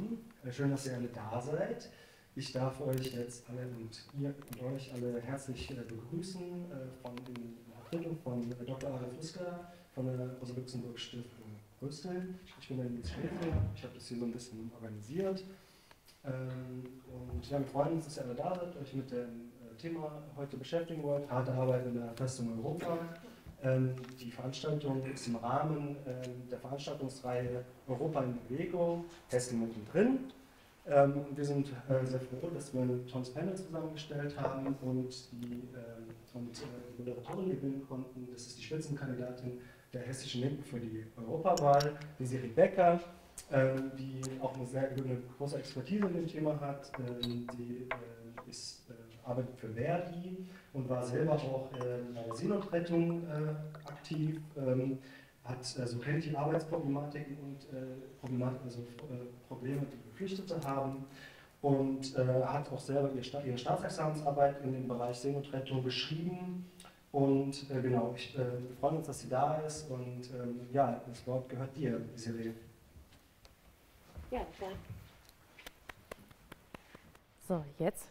willkommen. Äh, schön, dass ihr alle da seid. Ich darf euch jetzt alle und ihr und euch alle herzlich äh, begrüßen äh, von in Vertretung von Dr. Arif Fuska von der Rosa-Luxemburg-Stiftung Brüssel. Ich bin der Nils Schäfer, ich habe das hier so ein bisschen organisiert. Ähm, und ja, wir freuen uns, dass ihr alle da seid, euch mit dem Thema heute beschäftigen wollt. Harte Arbeit in der Festung Europa. Ähm, die Veranstaltung ist im Rahmen ähm, der Veranstaltungsreihe Europa in Bewegung, Hessen mittendrin. Ähm, wir sind äh, sehr froh, dass wir ein tolles Panel zusammengestellt haben und die und, äh, Moderatorin gewinnen konnten. Das ist die Spitzenkandidatin der Hessischen Linken für die Europawahl, die Siri Becker, die auch eine sehr eine große Expertise in dem Thema hat. die äh, ist, arbeitet für Verdi und war selber auch äh, bei der Seenotrettung äh, aktiv, ähm, hat, also kennt die Arbeitsproblematiken und äh, Problematik, also, äh, Probleme, die Geflüchtete haben und äh, hat auch selber ihre, ihre Staatsexamensarbeit in dem Bereich Seenotrettung geschrieben. Und äh, genau, ich, wir freuen uns, dass sie da ist und ähm, ja, das Wort gehört dir, Siri. Ja, klar. So, jetzt?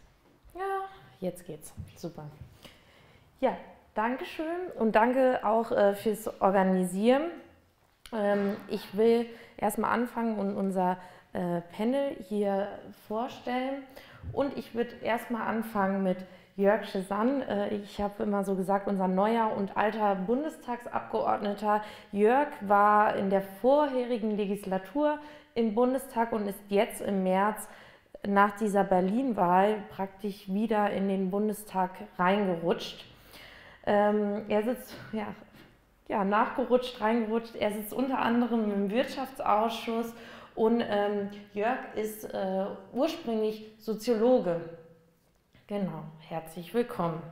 Ja, jetzt geht's. Super. Ja, danke schön und danke auch äh, fürs Organisieren. Ähm, ich will erstmal anfangen und unser äh, Panel hier vorstellen. Und ich würde erstmal anfangen mit Jörg Schesan. Äh, ich habe immer so gesagt, unser neuer und alter Bundestagsabgeordneter. Jörg war in der vorherigen Legislatur im Bundestag und ist jetzt im März nach dieser Berlin-Wahl praktisch wieder in den Bundestag reingerutscht. Ähm, er sitzt, ja, ja, nachgerutscht, reingerutscht. Er sitzt unter anderem im Wirtschaftsausschuss und ähm, Jörg ist äh, ursprünglich Soziologe. Genau, herzlich willkommen.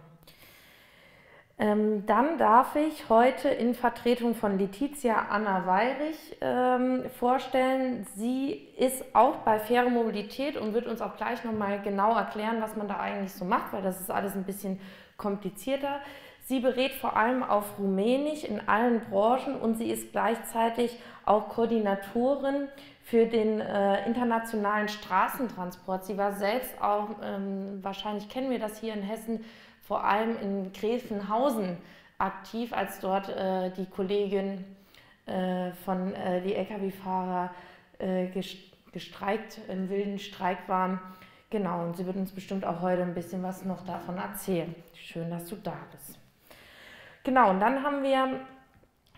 Ähm, dann darf ich heute in Vertretung von Letizia Anna Weirich ähm, vorstellen. Sie ist auch bei Faire Mobilität und wird uns auch gleich nochmal genau erklären, was man da eigentlich so macht, weil das ist alles ein bisschen komplizierter. Sie berät vor allem auf Rumänisch in allen Branchen und sie ist gleichzeitig auch Koordinatorin für den äh, internationalen Straßentransport. Sie war selbst auch, ähm, wahrscheinlich kennen wir das hier in Hessen, vor allem in Gräfenhausen aktiv, als dort äh, die Kollegin äh, von äh, die Lkw-Fahrer äh, gestreikt, im wilden Streik waren. Genau, und sie wird uns bestimmt auch heute ein bisschen was noch davon erzählen. Schön, dass du da bist. Genau, und dann haben wir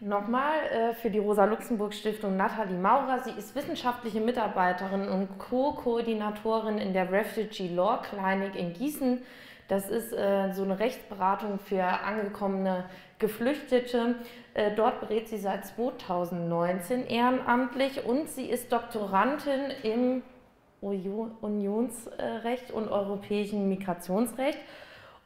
nochmal äh, für die Rosa-Luxemburg-Stiftung Nathalie Maurer. Sie ist wissenschaftliche Mitarbeiterin und Co-Koordinatorin in der Refugee Law Clinic in Gießen. Das ist äh, so eine Rechtsberatung für angekommene Geflüchtete. Äh, dort berät sie seit 2019 ehrenamtlich und sie ist Doktorandin im Unionsrecht und europäischen Migrationsrecht.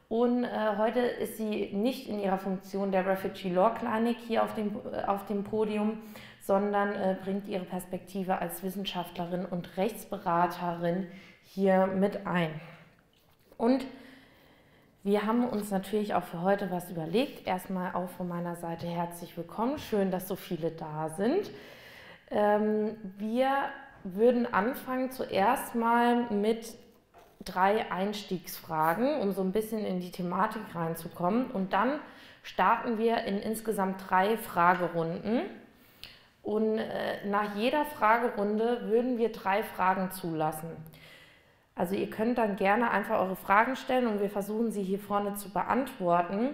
Und äh, heute ist sie nicht in ihrer Funktion der Refugee Law Clinic hier auf dem, äh, auf dem Podium, sondern äh, bringt ihre Perspektive als Wissenschaftlerin und Rechtsberaterin hier mit ein. Und wir haben uns natürlich auch für heute was überlegt. Erstmal auch von meiner Seite herzlich willkommen. Schön, dass so viele da sind. Ähm, wir würden anfangen zuerst mal mit drei Einstiegsfragen, um so ein bisschen in die Thematik reinzukommen. Und dann starten wir in insgesamt drei Fragerunden. Und äh, nach jeder Fragerunde würden wir drei Fragen zulassen. Also ihr könnt dann gerne einfach eure Fragen stellen und wir versuchen sie hier vorne zu beantworten.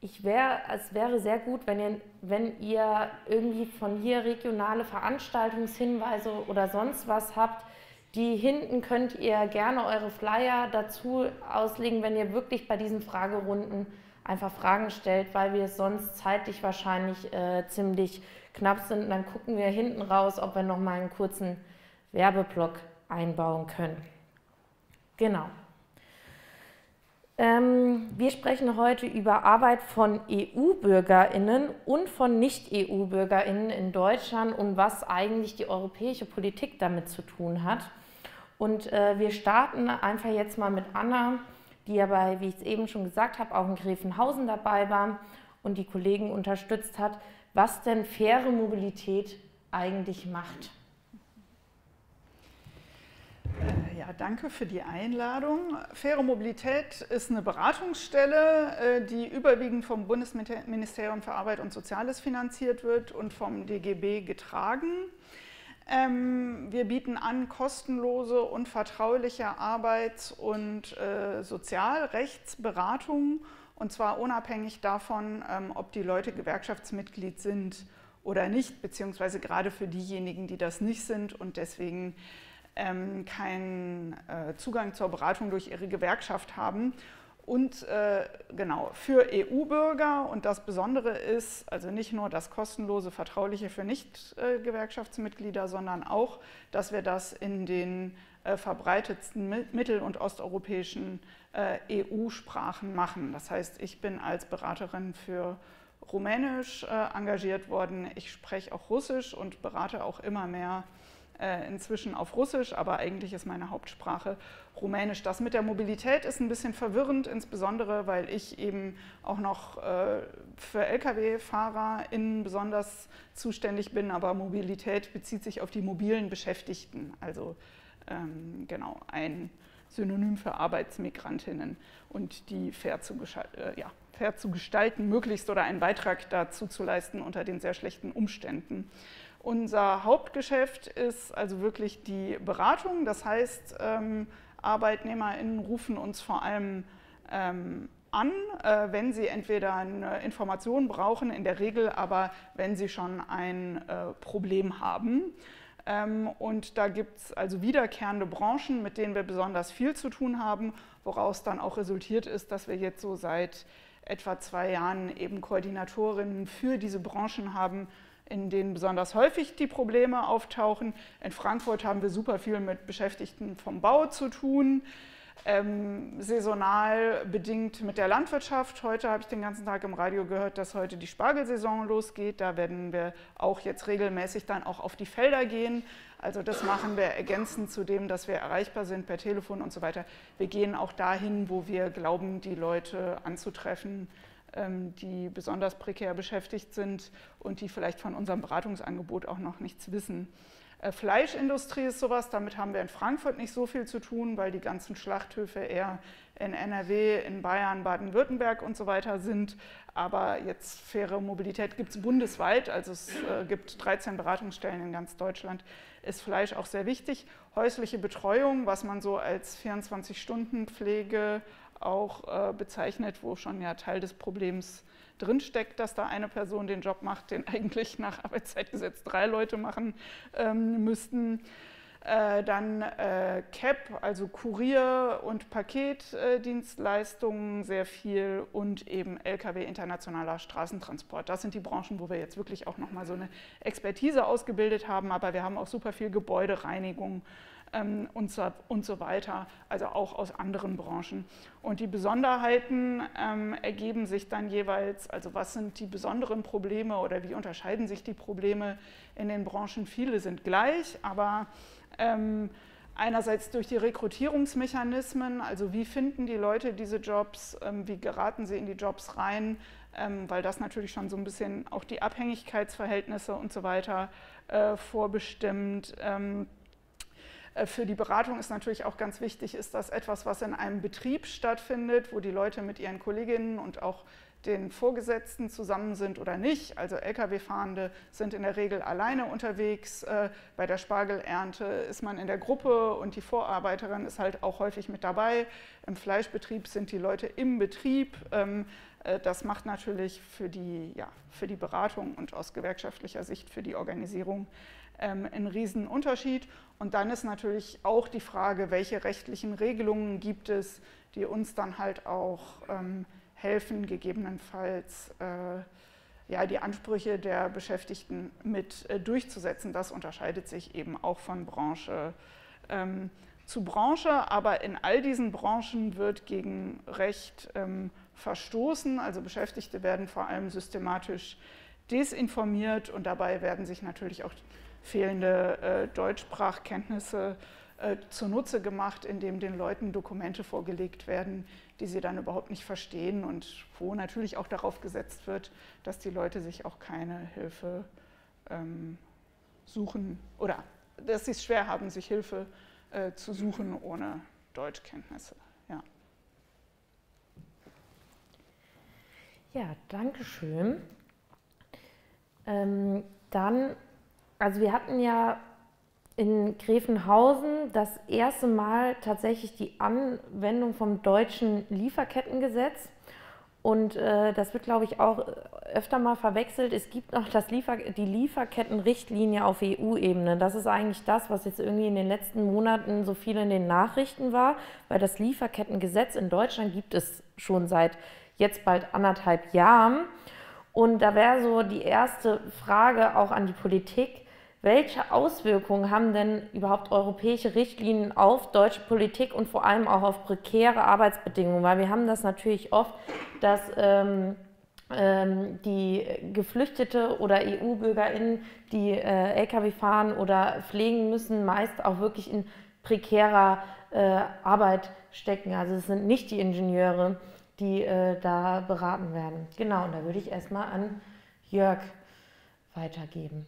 Ich wär, es wäre sehr gut, wenn ihr, wenn ihr irgendwie von hier regionale Veranstaltungshinweise oder sonst was habt. Die hinten könnt ihr gerne eure Flyer dazu auslegen, wenn ihr wirklich bei diesen Fragerunden einfach Fragen stellt, weil wir sonst zeitlich wahrscheinlich äh, ziemlich knapp sind. Und dann gucken wir hinten raus, ob wir noch mal einen kurzen Werbeblock einbauen können. Genau. Ähm, wir sprechen heute über Arbeit von EU-Bürgerinnen und von Nicht-EU-Bürgerinnen in Deutschland und was eigentlich die europäische Politik damit zu tun hat. Und äh, wir starten einfach jetzt mal mit Anna, die ja bei, wie ich es eben schon gesagt habe, auch in Gräfenhausen dabei war und die Kollegen unterstützt hat, was denn faire Mobilität eigentlich macht. Ja, danke für die Einladung. Faire Mobilität ist eine Beratungsstelle, äh, die überwiegend vom Bundesministerium für Arbeit und Soziales finanziert wird und vom DGB getragen. Ähm, wir bieten an kostenlose und vertrauliche Arbeits- und äh, Sozialrechtsberatung und zwar unabhängig davon, ähm, ob die Leute Gewerkschaftsmitglied sind oder nicht, beziehungsweise gerade für diejenigen, die das nicht sind und deswegen ähm, keinen äh, Zugang zur Beratung durch ihre Gewerkschaft haben. Und äh, genau, für EU-Bürger und das Besondere ist also nicht nur das kostenlose Vertrauliche für Nicht-Gewerkschaftsmitglieder, sondern auch, dass wir das in den äh, verbreitetsten mittel- und osteuropäischen äh, EU-Sprachen machen. Das heißt, ich bin als Beraterin für Rumänisch äh, engagiert worden. Ich spreche auch Russisch und berate auch immer mehr äh, inzwischen auf Russisch, aber eigentlich ist meine Hauptsprache Rumänisch. Das mit der Mobilität ist ein bisschen verwirrend, insbesondere weil ich eben auch noch äh, für Lkw-FahrerInnen besonders zuständig bin, aber Mobilität bezieht sich auf die mobilen Beschäftigten, also ähm, genau ein Synonym für Arbeitsmigrantinnen und die fair zu, äh, ja, fair zu gestalten, möglichst oder einen Beitrag dazu zu leisten unter den sehr schlechten Umständen. Unser Hauptgeschäft ist also wirklich die Beratung. Das heißt, ähm, ArbeitnehmerInnen rufen uns vor allem ähm, an, äh, wenn sie entweder eine Information brauchen, in der Regel aber, wenn sie schon ein äh, Problem haben. Ähm, und da gibt es also wiederkehrende Branchen, mit denen wir besonders viel zu tun haben, woraus dann auch resultiert ist, dass wir jetzt so seit etwa zwei Jahren eben Koordinatorinnen für diese Branchen haben, in denen besonders häufig die Probleme auftauchen. In Frankfurt haben wir super viel mit Beschäftigten vom Bau zu tun, ähm, saisonal bedingt mit der Landwirtschaft. Heute habe ich den ganzen Tag im Radio gehört, dass heute die Spargelsaison losgeht. Da werden wir auch jetzt regelmäßig dann auch auf die Felder gehen. Also das machen wir ergänzend zu dem, dass wir erreichbar sind per Telefon und so weiter. Wir gehen auch dahin, wo wir glauben, die Leute anzutreffen, die besonders prekär beschäftigt sind und die vielleicht von unserem Beratungsangebot auch noch nichts wissen. Äh, Fleischindustrie ist sowas, damit haben wir in Frankfurt nicht so viel zu tun, weil die ganzen Schlachthöfe eher in NRW, in Bayern, Baden-Württemberg und so weiter sind. Aber jetzt faire Mobilität gibt es bundesweit, also es äh, gibt 13 Beratungsstellen in ganz Deutschland, ist Fleisch auch sehr wichtig. Häusliche Betreuung, was man so als 24-Stunden-Pflege auch äh, bezeichnet, wo schon ja Teil des Problems drinsteckt, dass da eine Person den Job macht, den eigentlich nach Arbeitszeitgesetz drei Leute machen ähm, müssten. Äh, dann äh, CAP, also Kurier- und Paketdienstleistungen sehr viel und eben Lkw internationaler Straßentransport. Das sind die Branchen, wo wir jetzt wirklich auch nochmal so eine Expertise ausgebildet haben, aber wir haben auch super viel Gebäudereinigung ähm, und, so, und so weiter, also auch aus anderen Branchen. Und die Besonderheiten ähm, ergeben sich dann jeweils, also was sind die besonderen Probleme oder wie unterscheiden sich die Probleme in den Branchen? Viele sind gleich, aber ähm, einerseits durch die Rekrutierungsmechanismen, also wie finden die Leute diese Jobs, ähm, wie geraten sie in die Jobs rein, ähm, weil das natürlich schon so ein bisschen auch die Abhängigkeitsverhältnisse und so weiter äh, vorbestimmt. Äh, für die Beratung ist natürlich auch ganz wichtig, ist das etwas, was in einem Betrieb stattfindet, wo die Leute mit ihren Kolleginnen und auch den Vorgesetzten zusammen sind oder nicht. Also Lkw-Fahrende sind in der Regel alleine unterwegs. Äh, bei der Spargelernte ist man in der Gruppe und die Vorarbeiterin ist halt auch häufig mit dabei. Im Fleischbetrieb sind die Leute im Betrieb. Ähm, äh, das macht natürlich für die, ja, für die Beratung und aus gewerkschaftlicher Sicht für die Organisierung ähm, einen riesen Unterschied. Und dann ist natürlich auch die Frage, welche rechtlichen Regelungen gibt es, die uns dann halt auch ähm, helfen, gegebenenfalls äh, ja, die Ansprüche der Beschäftigten mit äh, durchzusetzen. Das unterscheidet sich eben auch von Branche ähm, zu Branche, aber in all diesen Branchen wird gegen Recht ähm, verstoßen. Also Beschäftigte werden vor allem systematisch desinformiert und dabei werden sich natürlich auch fehlende äh, Deutschsprachkenntnisse äh, zunutze gemacht, indem den Leuten Dokumente vorgelegt werden, die sie dann überhaupt nicht verstehen und wo natürlich auch darauf gesetzt wird, dass die Leute sich auch keine Hilfe ähm, suchen oder dass sie es schwer haben, sich Hilfe äh, zu suchen ohne Deutschkenntnisse. Ja. Ja, danke schön. Ähm, dann, also wir hatten ja in Gräfenhausen das erste Mal tatsächlich die Anwendung vom deutschen Lieferkettengesetz. Und äh, das wird, glaube ich, auch öfter mal verwechselt. Es gibt noch das Liefer die Lieferkettenrichtlinie auf EU-Ebene. Das ist eigentlich das, was jetzt irgendwie in den letzten Monaten so viel in den Nachrichten war, weil das Lieferkettengesetz in Deutschland gibt es schon seit jetzt bald anderthalb Jahren. Und da wäre so die erste Frage auch an die Politik, welche Auswirkungen haben denn überhaupt europäische Richtlinien auf deutsche Politik und vor allem auch auf prekäre Arbeitsbedingungen? Weil wir haben das natürlich oft, dass ähm, ähm, die Geflüchtete oder EU-BürgerInnen, die äh, Lkw fahren oder pflegen müssen, meist auch wirklich in prekärer äh, Arbeit stecken. Also es sind nicht die Ingenieure, die äh, da beraten werden. Genau, und da würde ich erstmal an Jörg weitergeben.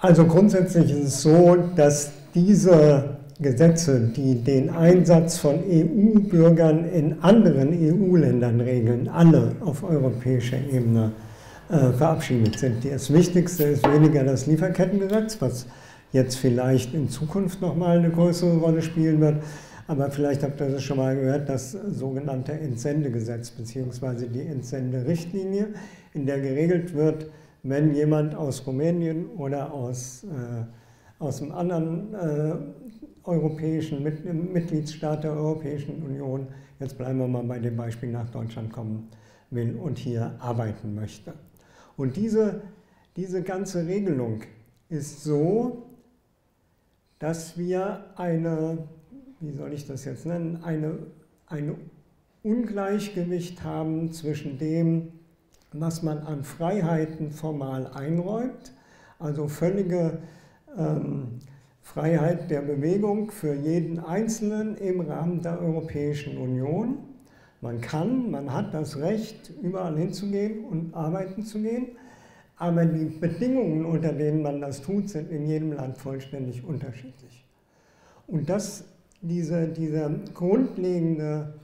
Also grundsätzlich ist es so, dass diese Gesetze, die den Einsatz von EU-Bürgern in anderen EU-Ländern regeln, alle auf europäischer Ebene äh, verabschiedet sind. Das Wichtigste ist weniger das Lieferkettengesetz, was jetzt vielleicht in Zukunft nochmal eine größere Rolle spielen wird. Aber vielleicht habt ihr das schon mal gehört, das sogenannte Entsendegesetz bzw. die Entsenderichtlinie, in der geregelt wird, wenn jemand aus Rumänien oder aus, äh, aus einem anderen äh, europäischen Mit Mitgliedsstaat der Europäischen Union, jetzt bleiben wir mal bei dem Beispiel nach Deutschland kommen will und hier arbeiten möchte. Und diese, diese ganze Regelung ist so, dass wir eine, wie soll ich das jetzt nennen, eine, eine Ungleichgewicht haben zwischen dem, was man an Freiheiten formal einräumt, also völlige ähm, Freiheit der Bewegung für jeden Einzelnen im Rahmen der Europäischen Union. Man kann, man hat das Recht, überall hinzugehen und arbeiten zu gehen, aber die Bedingungen, unter denen man das tut, sind in jedem Land vollständig unterschiedlich. Und das, diese, dieser grundlegende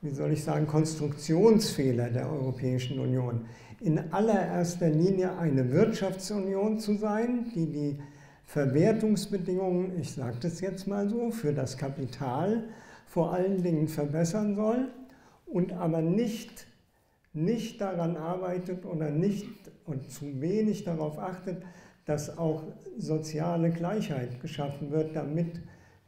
wie soll ich sagen, Konstruktionsfehler der Europäischen Union. In allererster Linie eine Wirtschaftsunion zu sein, die die Verwertungsbedingungen, ich sage das jetzt mal so, für das Kapital vor allen Dingen verbessern soll und aber nicht, nicht daran arbeitet oder nicht und zu wenig darauf achtet, dass auch soziale Gleichheit geschaffen wird, damit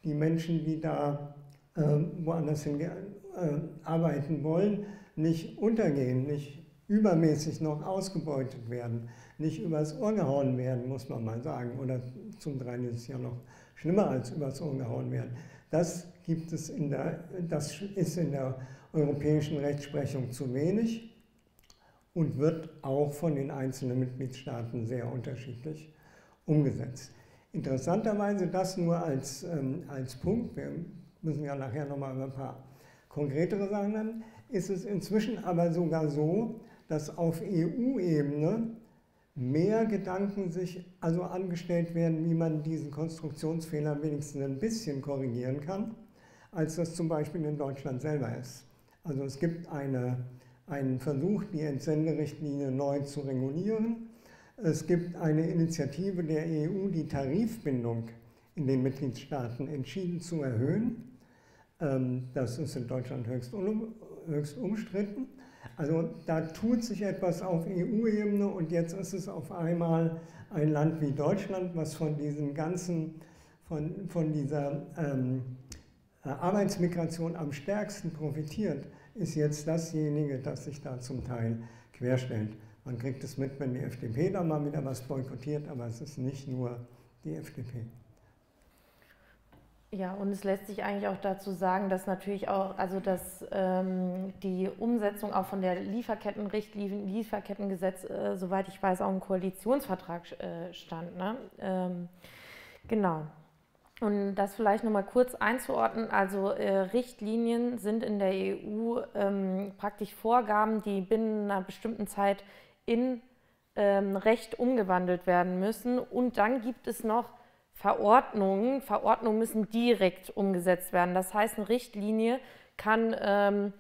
die Menschen, die da äh, woanders hingehen, äh, arbeiten wollen, nicht untergehen, nicht übermäßig noch ausgebeutet werden, nicht übers Ohr gehauen werden, muss man mal sagen. Oder zum Dreien ist es ja noch schlimmer als übers Ohr gehauen werden. Das gibt es in der, das ist in der europäischen Rechtsprechung zu wenig und wird auch von den einzelnen Mitgliedstaaten sehr unterschiedlich umgesetzt. Interessanterweise das nur als, ähm, als Punkt, wir müssen ja nachher nochmal über ein paar konkretere Sachen nennen, ist es inzwischen aber sogar so, dass auf EU-Ebene mehr Gedanken sich also angestellt werden, wie man diesen Konstruktionsfehler wenigstens ein bisschen korrigieren kann, als das zum Beispiel in Deutschland selber ist. Also es gibt eine, einen Versuch, die Entsenderichtlinie neu zu regulieren. Es gibt eine Initiative der EU, die Tarifbindung in den Mitgliedstaaten entschieden zu erhöhen. Ähm, das ist in Deutschland höchst, höchst umstritten. Also da tut sich etwas auf EU-Ebene und jetzt ist es auf einmal ein Land wie Deutschland, was von diesem ganzen, von, von dieser ähm, Arbeitsmigration am stärksten profitiert, ist jetzt dasjenige, das sich da zum Teil querstellt. Man kriegt es mit, wenn die FDP da mal wieder was boykottiert, aber es ist nicht nur die FDP. Ja, und es lässt sich eigentlich auch dazu sagen, dass natürlich auch, also dass ähm, die Umsetzung auch von der Lieferkettenrichtlinie, Lieferkettengesetz, äh, soweit ich weiß, auch im Koalitionsvertrag äh, stand. Ne? Ähm, genau. Und das vielleicht nochmal kurz einzuordnen, also äh, Richtlinien sind in der EU ähm, praktisch Vorgaben, die binnen einer bestimmten Zeit in ähm, Recht umgewandelt werden müssen. Und dann gibt es noch Verordnungen. Verordnungen müssen direkt umgesetzt werden. Das heißt, eine Richtlinie kann ähm,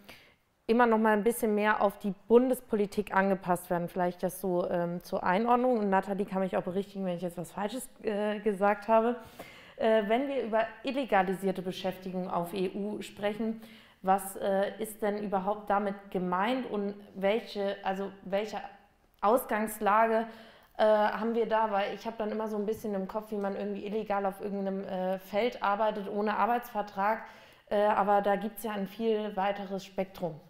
immer noch mal ein bisschen mehr auf die Bundespolitik angepasst werden. Vielleicht das so ähm, zur Einordnung. Und Nathalie kann mich auch berichtigen, wenn ich jetzt was Falsches äh, gesagt habe. Äh, wenn wir über illegalisierte Beschäftigung auf EU sprechen, was äh, ist denn überhaupt damit gemeint und welche, also welche Ausgangslage äh, haben wir da? Weil ich habe dann immer so ein bisschen im Kopf, wie man irgendwie illegal auf irgendeinem äh, Feld arbeitet, ohne Arbeitsvertrag. Äh, aber da gibt es ja ein viel weiteres Spektrum.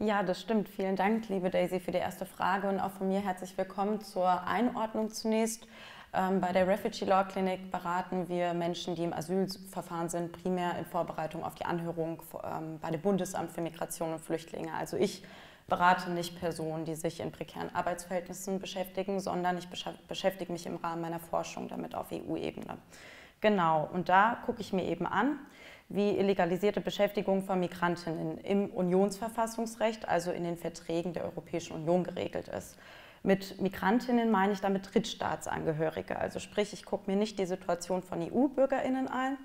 Ja, das stimmt. Vielen Dank, liebe Daisy, für die erste Frage und auch von mir herzlich willkommen zur Einordnung zunächst. Ähm, bei der Refugee Law Clinic beraten wir Menschen, die im Asylverfahren sind, primär in Vorbereitung auf die Anhörung ähm, bei dem Bundesamt für Migration und Flüchtlinge. Also ich berate nicht Personen, die sich in prekären Arbeitsverhältnissen beschäftigen, sondern ich beschäftige mich im Rahmen meiner Forschung damit auf EU-Ebene. Genau, und da gucke ich mir eben an, wie illegalisierte Beschäftigung von Migrantinnen im Unionsverfassungsrecht, also in den Verträgen der Europäischen Union geregelt ist. Mit Migrantinnen meine ich damit Drittstaatsangehörige. Also sprich, ich gucke mir nicht die Situation von EU-Bürgerinnen ein,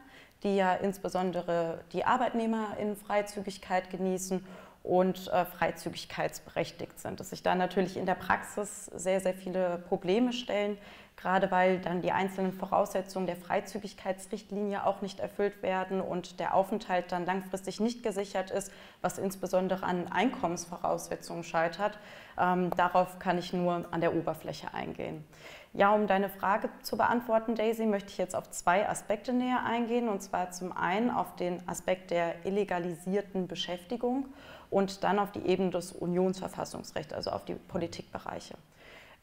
die ja insbesondere die Arbeitnehmer in Freizügigkeit genießen und äh, freizügigkeitsberechtigt sind. Dass sich da natürlich in der Praxis sehr, sehr viele Probleme stellen, gerade weil dann die einzelnen Voraussetzungen der Freizügigkeitsrichtlinie auch nicht erfüllt werden und der Aufenthalt dann langfristig nicht gesichert ist, was insbesondere an Einkommensvoraussetzungen scheitert. Ähm, darauf kann ich nur an der Oberfläche eingehen. Ja, um deine Frage zu beantworten, Daisy, möchte ich jetzt auf zwei Aspekte näher eingehen. Und zwar zum einen auf den Aspekt der illegalisierten Beschäftigung und dann auf die Ebene des Unionsverfassungsrechts, also auf die Politikbereiche.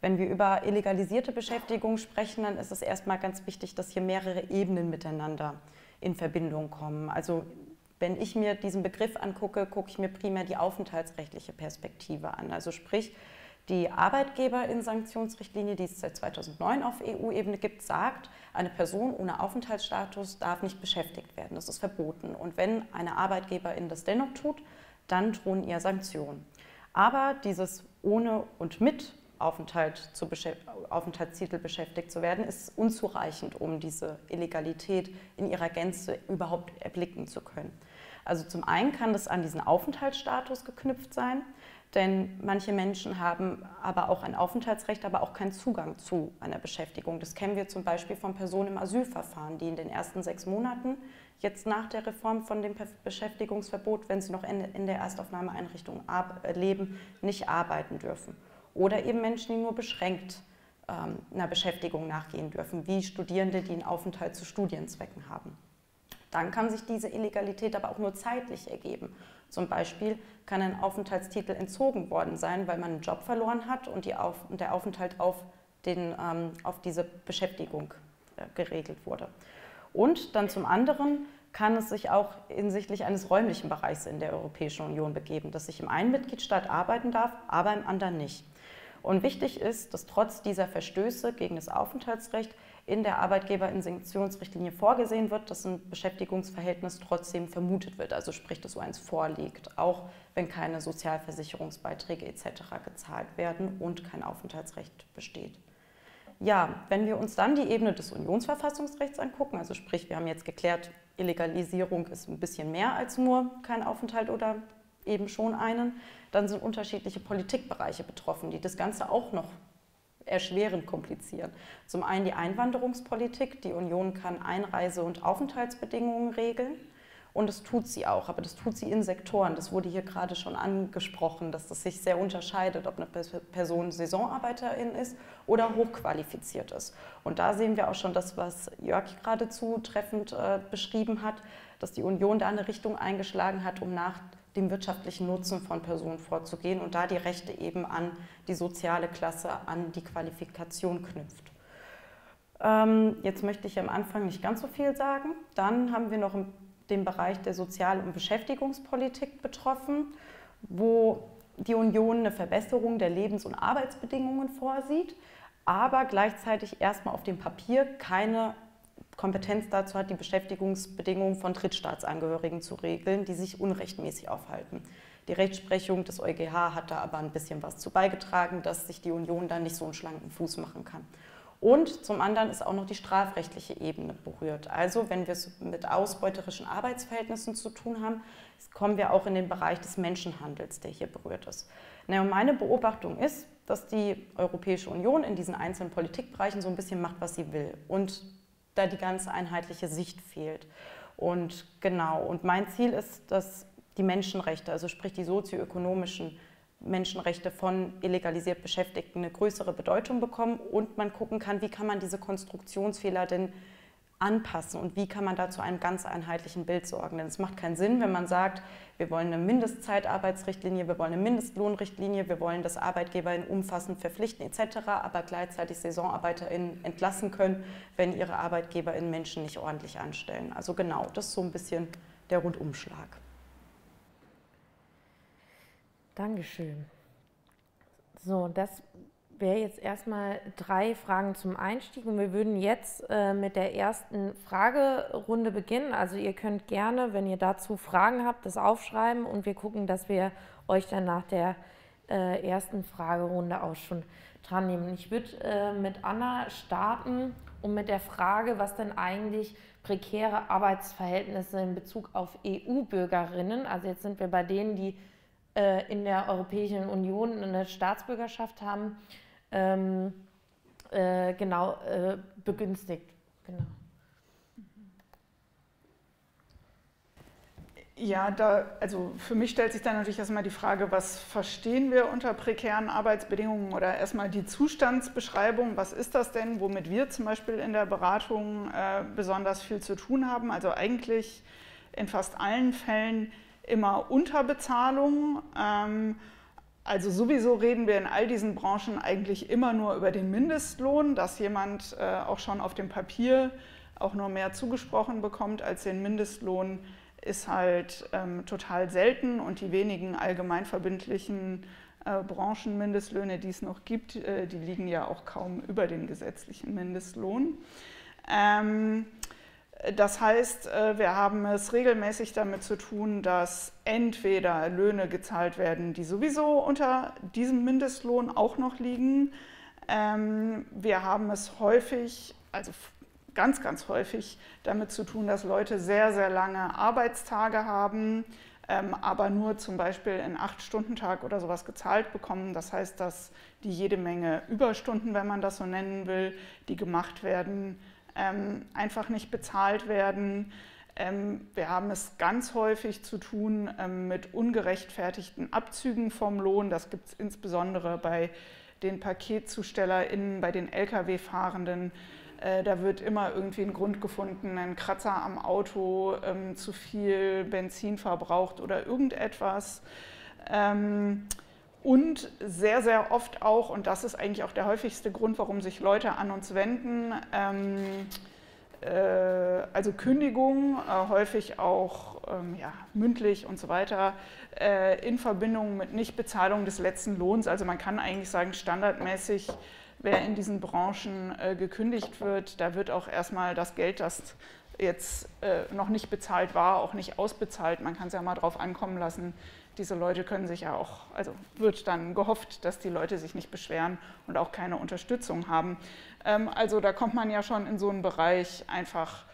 Wenn wir über illegalisierte Beschäftigung sprechen, dann ist es erstmal ganz wichtig, dass hier mehrere Ebenen miteinander in Verbindung kommen. Also wenn ich mir diesen Begriff angucke, gucke ich mir primär die aufenthaltsrechtliche Perspektive an. Also sprich, die Arbeitgeber in Sanktionsrichtlinie, die es seit 2009 auf EU-Ebene gibt, sagt, eine Person ohne Aufenthaltsstatus darf nicht beschäftigt werden. Das ist verboten. Und wenn eine Arbeitgeberin das dennoch tut, dann drohen ihr Sanktionen. Aber dieses ohne und mit Aufenthalt zu Aufenthaltstitel beschäftigt zu werden, ist unzureichend, um diese Illegalität in ihrer Gänze überhaupt erblicken zu können. Also zum einen kann das an diesen Aufenthaltsstatus geknüpft sein, denn manche Menschen haben aber auch ein Aufenthaltsrecht, aber auch keinen Zugang zu einer Beschäftigung. Das kennen wir zum Beispiel von Personen im Asylverfahren, die in den ersten sechs Monaten jetzt nach der Reform von dem Beschäftigungsverbot, wenn sie noch in der Erstaufnahmeeinrichtung leben, nicht arbeiten dürfen oder eben Menschen, die nur beschränkt ähm, einer Beschäftigung nachgehen dürfen, wie Studierende, die einen Aufenthalt zu Studienzwecken haben. Dann kann sich diese Illegalität aber auch nur zeitlich ergeben. Zum Beispiel kann ein Aufenthaltstitel entzogen worden sein, weil man einen Job verloren hat und, Auf und der Aufenthalt auf, den, ähm, auf diese Beschäftigung äh, geregelt wurde. Und dann zum anderen kann es sich auch hinsichtlich eines räumlichen Bereichs in der Europäischen Union begeben, dass ich im einen Mitgliedstaat arbeiten darf, aber im anderen nicht. Und wichtig ist, dass trotz dieser Verstöße gegen das Aufenthaltsrecht in der Arbeitgeberinsektionsrichtlinie vorgesehen wird, dass ein Beschäftigungsverhältnis trotzdem vermutet wird, also sprich, dass so eins vorliegt, auch wenn keine Sozialversicherungsbeiträge etc. gezahlt werden und kein Aufenthaltsrecht besteht. Ja, wenn wir uns dann die Ebene des Unionsverfassungsrechts angucken, also sprich, wir haben jetzt geklärt, Illegalisierung ist ein bisschen mehr als nur kein Aufenthalt oder eben schon einen, dann sind unterschiedliche Politikbereiche betroffen, die das Ganze auch noch erschwerend komplizieren. Zum einen die Einwanderungspolitik. Die Union kann Einreise- und Aufenthaltsbedingungen regeln. Und das tut sie auch, aber das tut sie in Sektoren. Das wurde hier gerade schon angesprochen, dass das sich sehr unterscheidet, ob eine Person Saisonarbeiterin ist oder hochqualifiziert ist. Und da sehen wir auch schon das, was Jörg gerade zutreffend äh, beschrieben hat, dass die Union da eine Richtung eingeschlagen hat, um nach dem wirtschaftlichen Nutzen von Personen vorzugehen und da die Rechte eben an die soziale Klasse, an die Qualifikation knüpft. Ähm, jetzt möchte ich am Anfang nicht ganz so viel sagen. Dann haben wir noch den Bereich der Sozial- und Beschäftigungspolitik betroffen, wo die Union eine Verbesserung der Lebens- und Arbeitsbedingungen vorsieht, aber gleichzeitig erstmal auf dem Papier keine Kompetenz dazu hat, die Beschäftigungsbedingungen von Drittstaatsangehörigen zu regeln, die sich unrechtmäßig aufhalten. Die Rechtsprechung des EuGH hat da aber ein bisschen was zu beigetragen, dass sich die Union dann nicht so einen schlanken Fuß machen kann. Und zum anderen ist auch noch die strafrechtliche Ebene berührt. Also wenn wir es mit ausbeuterischen Arbeitsverhältnissen zu tun haben, kommen wir auch in den Bereich des Menschenhandels, der hier berührt ist. Na, meine Beobachtung ist, dass die Europäische Union in diesen einzelnen Politikbereichen so ein bisschen macht, was sie will. Und da die ganz einheitliche Sicht fehlt. Und genau, und mein Ziel ist, dass die Menschenrechte, also sprich die sozioökonomischen Menschenrechte von illegalisiert Beschäftigten eine größere Bedeutung bekommen und man gucken kann, wie kann man diese Konstruktionsfehler denn anpassen und wie kann man da zu einem ganz einheitlichen Bild sorgen. Denn es macht keinen Sinn, wenn man sagt, wir wollen eine Mindestzeitarbeitsrichtlinie, wir wollen eine Mindestlohnrichtlinie, wir wollen, dass ArbeitgeberInnen umfassend verpflichten etc., aber gleichzeitig SaisonarbeiterInnen entlassen können, wenn ihre ArbeitgeberInnen Menschen nicht ordentlich anstellen. Also genau, das ist so ein bisschen der Rundumschlag. Dankeschön. So, das wäre jetzt erstmal drei Fragen zum Einstieg und wir würden jetzt äh, mit der ersten Fragerunde beginnen. Also ihr könnt gerne, wenn ihr dazu Fragen habt, das aufschreiben und wir gucken, dass wir euch dann nach der äh, ersten Fragerunde auch schon dran nehmen. Ich würde äh, mit Anna starten und mit der Frage, was denn eigentlich prekäre Arbeitsverhältnisse in Bezug auf EU-Bürgerinnen, also jetzt sind wir bei denen, die äh, in der Europäischen Union eine Staatsbürgerschaft haben, ähm, äh, genau äh, begünstigt. Genau. Ja, da, also für mich stellt sich dann natürlich erstmal die Frage, was verstehen wir unter prekären Arbeitsbedingungen oder erstmal die Zustandsbeschreibung, was ist das denn, womit wir zum Beispiel in der Beratung äh, besonders viel zu tun haben. Also eigentlich in fast allen Fällen immer Unterbezahlung. Ähm, also sowieso reden wir in all diesen Branchen eigentlich immer nur über den Mindestlohn, dass jemand äh, auch schon auf dem Papier auch nur mehr zugesprochen bekommt als den Mindestlohn, ist halt ähm, total selten und die wenigen allgemeinverbindlichen äh, Branchenmindestlöhne, die es noch gibt, äh, die liegen ja auch kaum über den gesetzlichen Mindestlohn. Ähm, das heißt, äh, wir haben es regelmäßig damit zu tun, dass entweder Löhne gezahlt werden, die sowieso unter diesem Mindestlohn auch noch liegen. Ähm, wir haben es häufig, also ganz, ganz häufig damit zu tun, dass Leute sehr, sehr lange Arbeitstage haben, ähm, aber nur zum Beispiel in Acht-Stunden-Tag oder sowas gezahlt bekommen. Das heißt, dass die jede Menge Überstunden, wenn man das so nennen will, die gemacht werden, ähm, einfach nicht bezahlt werden. Ähm, wir haben es ganz häufig zu tun ähm, mit ungerechtfertigten Abzügen vom Lohn. Das gibt es insbesondere bei den PaketzustellerInnen, bei den Lkw-Fahrenden. Äh, da wird immer irgendwie ein Grund gefunden, ein Kratzer am Auto, ähm, zu viel Benzin verbraucht oder irgendetwas. Ähm, und sehr, sehr oft auch, und das ist eigentlich auch der häufigste Grund, warum sich Leute an uns wenden, ähm, äh, also Kündigung, äh, häufig auch ähm, ja, mündlich und so weiter, äh, in Verbindung mit Nichtbezahlung des letzten Lohns. Also man kann eigentlich sagen, standardmäßig, wer in diesen Branchen äh, gekündigt wird, da wird auch erstmal das Geld, das jetzt äh, noch nicht bezahlt war, auch nicht ausbezahlt. Man kann es ja mal drauf ankommen lassen, diese Leute können sich ja auch, also wird dann gehofft, dass die Leute sich nicht beschweren und auch keine Unterstützung haben. Ähm, also da kommt man ja schon in so einen Bereich einfach,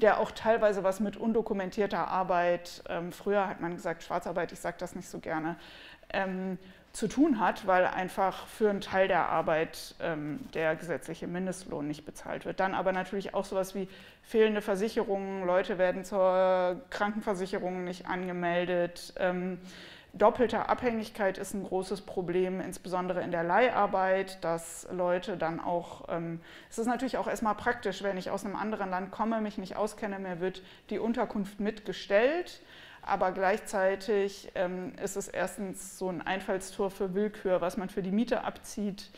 der auch teilweise was mit undokumentierter Arbeit, ähm, früher hat man gesagt Schwarzarbeit, ich sage das nicht so gerne, ähm, zu tun hat, weil einfach für einen Teil der Arbeit ähm, der gesetzliche Mindestlohn nicht bezahlt wird. Dann aber natürlich auch sowas wie fehlende Versicherungen, Leute werden zur Krankenversicherung nicht angemeldet. Ähm, doppelte Abhängigkeit ist ein großes Problem, insbesondere in der Leiharbeit, dass Leute dann auch, ähm, es ist natürlich auch erstmal praktisch, wenn ich aus einem anderen Land komme, mich nicht auskenne, mir wird die Unterkunft mitgestellt aber gleichzeitig ähm, ist es erstens so ein Einfallstor für Willkür, was man für die Miete abzieht,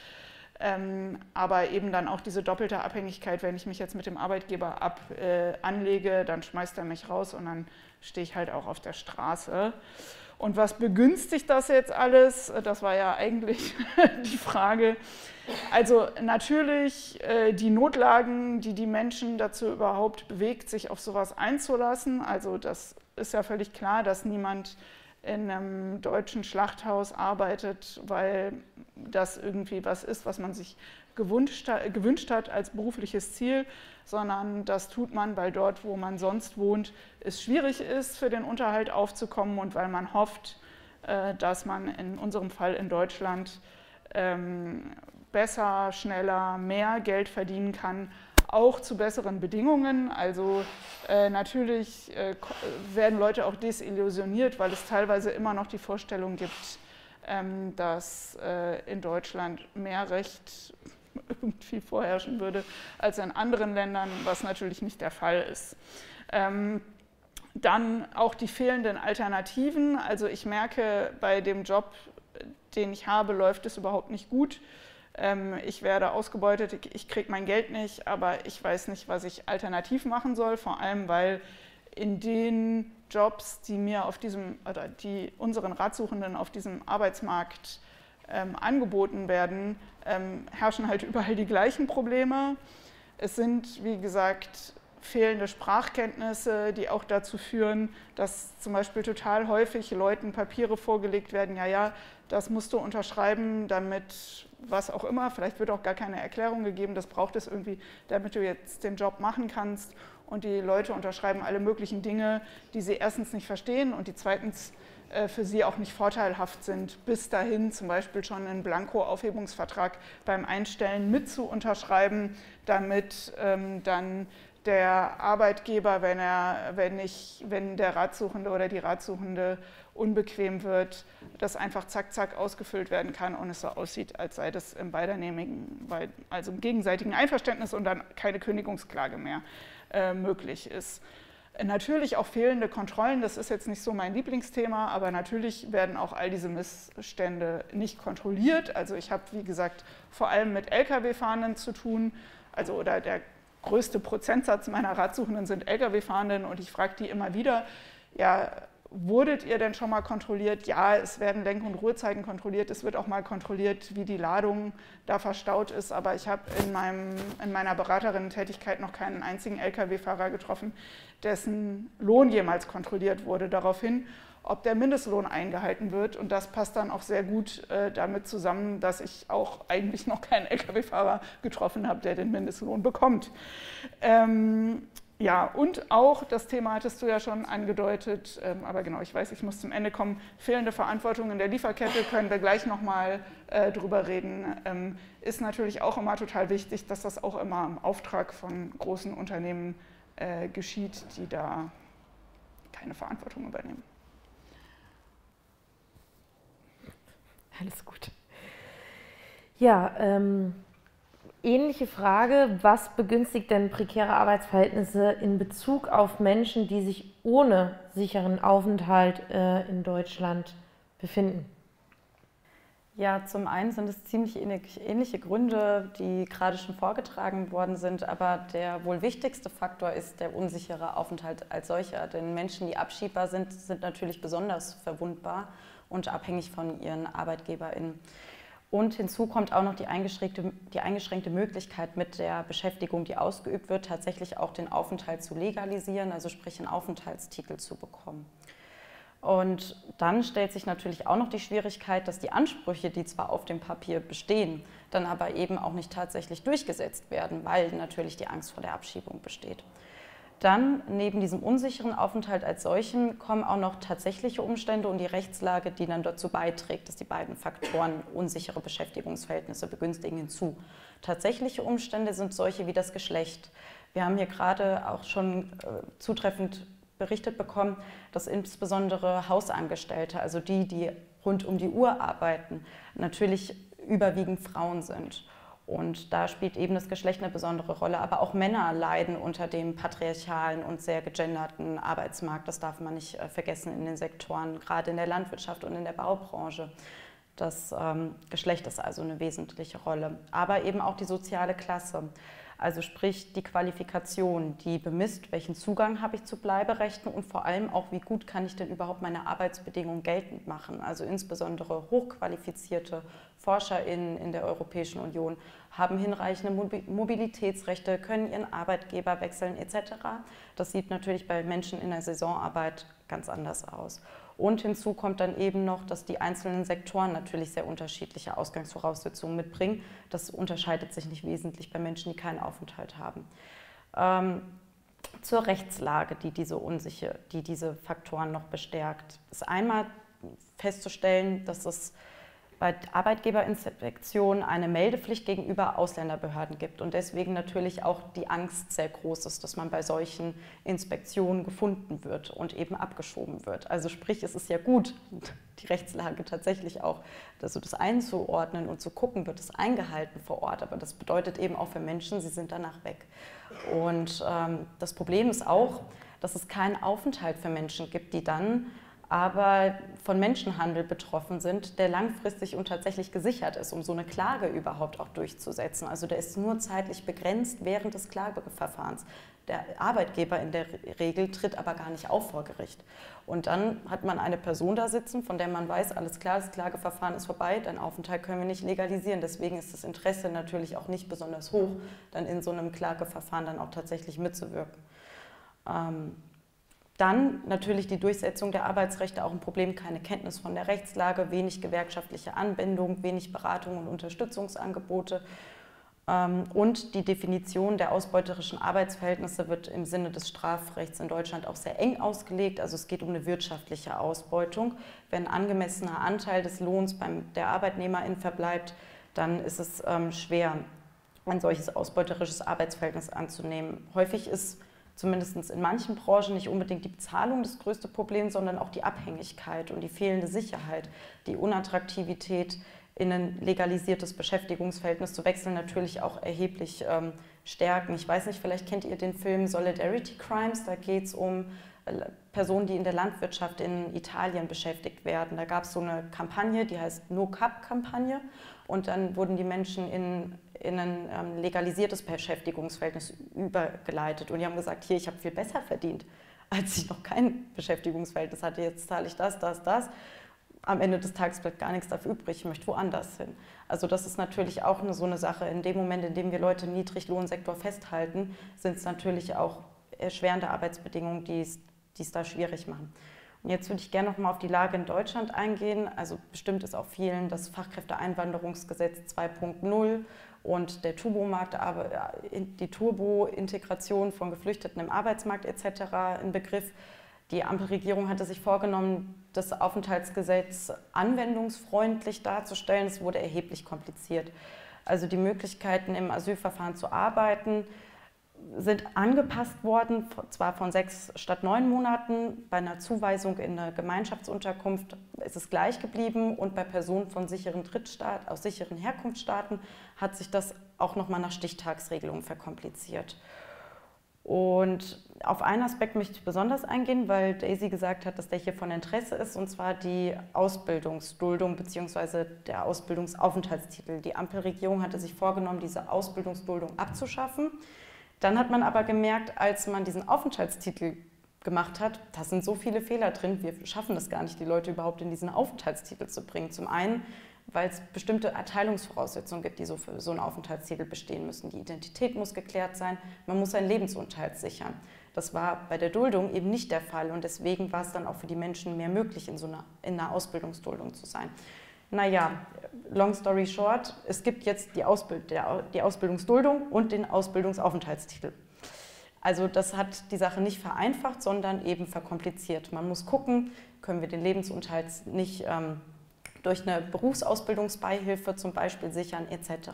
ähm, aber eben dann auch diese doppelte Abhängigkeit, wenn ich mich jetzt mit dem Arbeitgeber ab, äh, anlege, dann schmeißt er mich raus und dann stehe ich halt auch auf der Straße. Und was begünstigt das jetzt alles? Das war ja eigentlich die Frage. Also natürlich äh, die Notlagen, die die Menschen dazu überhaupt bewegt, sich auf sowas einzulassen. Also das ist ja völlig klar, dass niemand in einem deutschen Schlachthaus arbeitet, weil das irgendwie was ist, was man sich gewünscht, gewünscht hat als berufliches Ziel, sondern das tut man, weil dort, wo man sonst wohnt, es schwierig ist, für den Unterhalt aufzukommen und weil man hofft, äh, dass man in unserem Fall in Deutschland ähm, besser, schneller, mehr Geld verdienen kann, auch zu besseren Bedingungen. Also äh, natürlich äh, werden Leute auch desillusioniert, weil es teilweise immer noch die Vorstellung gibt, ähm, dass äh, in Deutschland mehr Recht irgendwie vorherrschen würde als in anderen Ländern, was natürlich nicht der Fall ist. Ähm, dann auch die fehlenden Alternativen. Also ich merke, bei dem Job, den ich habe, läuft es überhaupt nicht gut. Ähm, ich werde ausgebeutet, ich kriege mein Geld nicht, aber ich weiß nicht, was ich alternativ machen soll, vor allem weil in den Jobs, die mir auf diesem oder die unseren Ratsuchenden auf diesem Arbeitsmarkt ähm, angeboten werden, ähm, herrschen halt überall die gleichen Probleme. Es sind, wie gesagt, fehlende Sprachkenntnisse, die auch dazu führen, dass zum Beispiel total häufig Leuten Papiere vorgelegt werden, ja, ja, das musst du unterschreiben, damit was auch immer, vielleicht wird auch gar keine Erklärung gegeben, das braucht es irgendwie, damit du jetzt den Job machen kannst. Und die Leute unterschreiben alle möglichen Dinge, die sie erstens nicht verstehen und die zweitens äh, für sie auch nicht vorteilhaft sind, bis dahin zum Beispiel schon einen Blanko-Aufhebungsvertrag beim Einstellen mit zu unterschreiben, damit ähm, dann der Arbeitgeber, wenn, er, wenn, ich, wenn der Ratsuchende oder die Ratsuchende unbequem wird, das einfach zack, zack ausgefüllt werden kann und es so aussieht, als sei das im beidernehmen, also im gegenseitigen Einverständnis und dann keine Kündigungsklage mehr äh, möglich ist. Natürlich auch fehlende Kontrollen, das ist jetzt nicht so mein Lieblingsthema, aber natürlich werden auch all diese Missstände nicht kontrolliert. Also ich habe, wie gesagt, vor allem mit Lkw-Fahrenden zu tun, also oder der größte Prozentsatz meiner Ratsuchenden sind Lkw-Fahrenden und ich frage die immer wieder, ja, wurdet ihr denn schon mal kontrolliert? Ja, es werden Lenk- und Ruhezeiten kontrolliert, es wird auch mal kontrolliert, wie die Ladung da verstaut ist, aber ich habe in, in meiner Beraterinnen-Tätigkeit noch keinen einzigen Lkw-Fahrer getroffen, dessen Lohn jemals kontrolliert wurde. Daraufhin ob der Mindestlohn eingehalten wird. Und das passt dann auch sehr gut äh, damit zusammen, dass ich auch eigentlich noch keinen Lkw-Fahrer getroffen habe, der den Mindestlohn bekommt. Ähm, ja, und auch, das Thema hattest du ja schon angedeutet, ähm, aber genau, ich weiß, ich muss zum Ende kommen, fehlende Verantwortung in der Lieferkette, können wir gleich nochmal äh, drüber reden, ähm, ist natürlich auch immer total wichtig, dass das auch immer im Auftrag von großen Unternehmen äh, geschieht, die da keine Verantwortung übernehmen. Alles gut. Ja, ähm, ähnliche Frage. Was begünstigt denn prekäre Arbeitsverhältnisse in Bezug auf Menschen, die sich ohne sicheren Aufenthalt äh, in Deutschland befinden? Ja, zum einen sind es ziemlich ähnliche Gründe, die gerade schon vorgetragen worden sind, aber der wohl wichtigste Faktor ist der unsichere Aufenthalt als solcher. Denn Menschen, die abschiebbar sind, sind natürlich besonders verwundbar und abhängig von ihren ArbeitgeberInnen. Und hinzu kommt auch noch die eingeschränkte, die eingeschränkte Möglichkeit mit der Beschäftigung, die ausgeübt wird, tatsächlich auch den Aufenthalt zu legalisieren, also sprich einen Aufenthaltstitel zu bekommen. Und dann stellt sich natürlich auch noch die Schwierigkeit, dass die Ansprüche, die zwar auf dem Papier bestehen, dann aber eben auch nicht tatsächlich durchgesetzt werden, weil natürlich die Angst vor der Abschiebung besteht. Dann neben diesem unsicheren Aufenthalt als solchen kommen auch noch tatsächliche Umstände und die Rechtslage, die dann dazu beiträgt, dass die beiden Faktoren unsichere Beschäftigungsverhältnisse begünstigen hinzu. Tatsächliche Umstände sind solche wie das Geschlecht. Wir haben hier gerade auch schon äh, zutreffend berichtet bekommen, dass insbesondere Hausangestellte, also die, die rund um die Uhr arbeiten, natürlich überwiegend Frauen sind. Und da spielt eben das Geschlecht eine besondere Rolle. Aber auch Männer leiden unter dem patriarchalen und sehr gegenderten Arbeitsmarkt. Das darf man nicht äh, vergessen in den Sektoren, gerade in der Landwirtschaft und in der Baubranche. Das ähm, Geschlecht ist also eine wesentliche Rolle. Aber eben auch die soziale Klasse. Also sprich die Qualifikation, die bemisst, welchen Zugang habe ich zu Bleiberechten und vor allem auch, wie gut kann ich denn überhaupt meine Arbeitsbedingungen geltend machen. Also insbesondere hochqualifizierte ForscherInnen in der Europäischen Union haben hinreichende Mobilitätsrechte, können ihren Arbeitgeber wechseln etc. Das sieht natürlich bei Menschen in der Saisonarbeit ganz anders aus. Und hinzu kommt dann eben noch, dass die einzelnen Sektoren natürlich sehr unterschiedliche Ausgangsvoraussetzungen mitbringen. Das unterscheidet sich nicht wesentlich bei Menschen, die keinen Aufenthalt haben. Ähm, zur Rechtslage, die diese, unsicher, die diese Faktoren noch bestärkt, ist einmal festzustellen, dass es bei Arbeitgeberinspektionen eine Meldepflicht gegenüber Ausländerbehörden gibt und deswegen natürlich auch die Angst sehr groß ist, dass man bei solchen Inspektionen gefunden wird und eben abgeschoben wird. Also sprich, es ist ja gut, die Rechtslage tatsächlich auch, also das einzuordnen und zu gucken, wird es eingehalten vor Ort, aber das bedeutet eben auch für Menschen, sie sind danach weg. Und ähm, das Problem ist auch, dass es keinen Aufenthalt für Menschen gibt, die dann aber von Menschenhandel betroffen sind, der langfristig und tatsächlich gesichert ist, um so eine Klage überhaupt auch durchzusetzen. Also der ist nur zeitlich begrenzt während des Klageverfahrens. Der Arbeitgeber in der Regel tritt aber gar nicht auf vor Gericht. Und dann hat man eine Person da sitzen, von der man weiß, alles klar, das Klageverfahren ist vorbei, dein Aufenthalt können wir nicht legalisieren. Deswegen ist das Interesse natürlich auch nicht besonders hoch, dann in so einem Klageverfahren dann auch tatsächlich mitzuwirken. Ähm, dann natürlich die Durchsetzung der Arbeitsrechte auch ein Problem, keine Kenntnis von der Rechtslage, wenig gewerkschaftliche Anbindung, wenig Beratung und Unterstützungsangebote. Ähm, und die Definition der ausbeuterischen Arbeitsverhältnisse wird im Sinne des Strafrechts in Deutschland auch sehr eng ausgelegt. Also es geht um eine wirtschaftliche Ausbeutung. Wenn ein angemessener Anteil des Lohns beim der Arbeitnehmerin verbleibt, dann ist es ähm, schwer, ein solches ausbeuterisches Arbeitsverhältnis anzunehmen. Häufig ist zumindest in manchen Branchen nicht unbedingt die Bezahlung das größte Problem, sondern auch die Abhängigkeit und die fehlende Sicherheit, die Unattraktivität in ein legalisiertes Beschäftigungsverhältnis zu wechseln, natürlich auch erheblich ähm, stärken. Ich weiß nicht, vielleicht kennt ihr den Film Solidarity Crimes, da geht es um äh, Personen, die in der Landwirtschaft in Italien beschäftigt werden. Da gab es so eine Kampagne, die heißt No-Cup-Kampagne und dann wurden die Menschen in in ein ähm, legalisiertes Beschäftigungsverhältnis übergeleitet. Und die haben gesagt, hier, ich habe viel besser verdient, als ich noch kein Beschäftigungsverhältnis hatte. Jetzt zahle ich das, das, das. Am Ende des Tages bleibt gar nichts dafür übrig, ich möchte woanders hin. Also das ist natürlich auch eine, so eine Sache. In dem Moment, in dem wir Leute im Niedriglohnsektor festhalten, sind es natürlich auch erschwerende Arbeitsbedingungen, die es da schwierig machen. Und jetzt würde ich gerne noch mal auf die Lage in Deutschland eingehen. Also bestimmt ist auch vielen das Fachkräfteeinwanderungsgesetz 2.0 und der Turbomarkt, die Turbo-Integration von Geflüchteten im Arbeitsmarkt etc. ein Begriff. Die Ampelregierung hatte sich vorgenommen, das Aufenthaltsgesetz anwendungsfreundlich darzustellen. Es wurde erheblich kompliziert. Also die Möglichkeiten im Asylverfahren zu arbeiten, sind angepasst worden, zwar von sechs statt neun Monaten. Bei einer Zuweisung in eine Gemeinschaftsunterkunft ist es gleich geblieben und bei Personen von sicheren Drittstaat, aus sicheren Herkunftsstaaten hat sich das auch nochmal nach Stichtagsregelungen verkompliziert. Und auf einen Aspekt möchte ich besonders eingehen, weil Daisy gesagt hat, dass der hier von Interesse ist, und zwar die Ausbildungsduldung bzw. der Ausbildungsaufenthaltstitel. Die Ampelregierung hatte sich vorgenommen, diese Ausbildungsduldung abzuschaffen. Dann hat man aber gemerkt, als man diesen Aufenthaltstitel gemacht hat, da sind so viele Fehler drin, wir schaffen das gar nicht, die Leute überhaupt in diesen Aufenthaltstitel zu bringen. Zum einen, weil es bestimmte Erteilungsvoraussetzungen gibt, die so für so einen Aufenthaltstitel bestehen müssen. Die Identität muss geklärt sein, man muss seinen Lebensunterhalt sichern. Das war bei der Duldung eben nicht der Fall und deswegen war es dann auch für die Menschen mehr möglich, in so einer, in einer Ausbildungsduldung zu sein. Naja, long story short, es gibt jetzt die, Ausbild die Ausbildungsduldung und den Ausbildungsaufenthaltstitel. Also das hat die Sache nicht vereinfacht, sondern eben verkompliziert. Man muss gucken, können wir den Lebensunterhalt nicht ähm, durch eine Berufsausbildungsbeihilfe zum Beispiel sichern etc.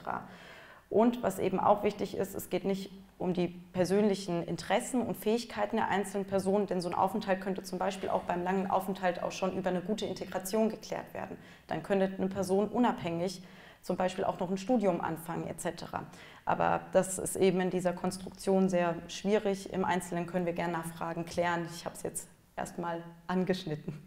Und was eben auch wichtig ist, es geht nicht um die persönlichen Interessen und Fähigkeiten der einzelnen Personen, denn so ein Aufenthalt könnte zum Beispiel auch beim langen Aufenthalt auch schon über eine gute Integration geklärt werden. Dann könnte eine Person unabhängig zum Beispiel auch noch ein Studium anfangen etc. Aber das ist eben in dieser Konstruktion sehr schwierig. Im Einzelnen können wir gerne Nachfragen klären. Ich habe es jetzt erstmal angeschnitten.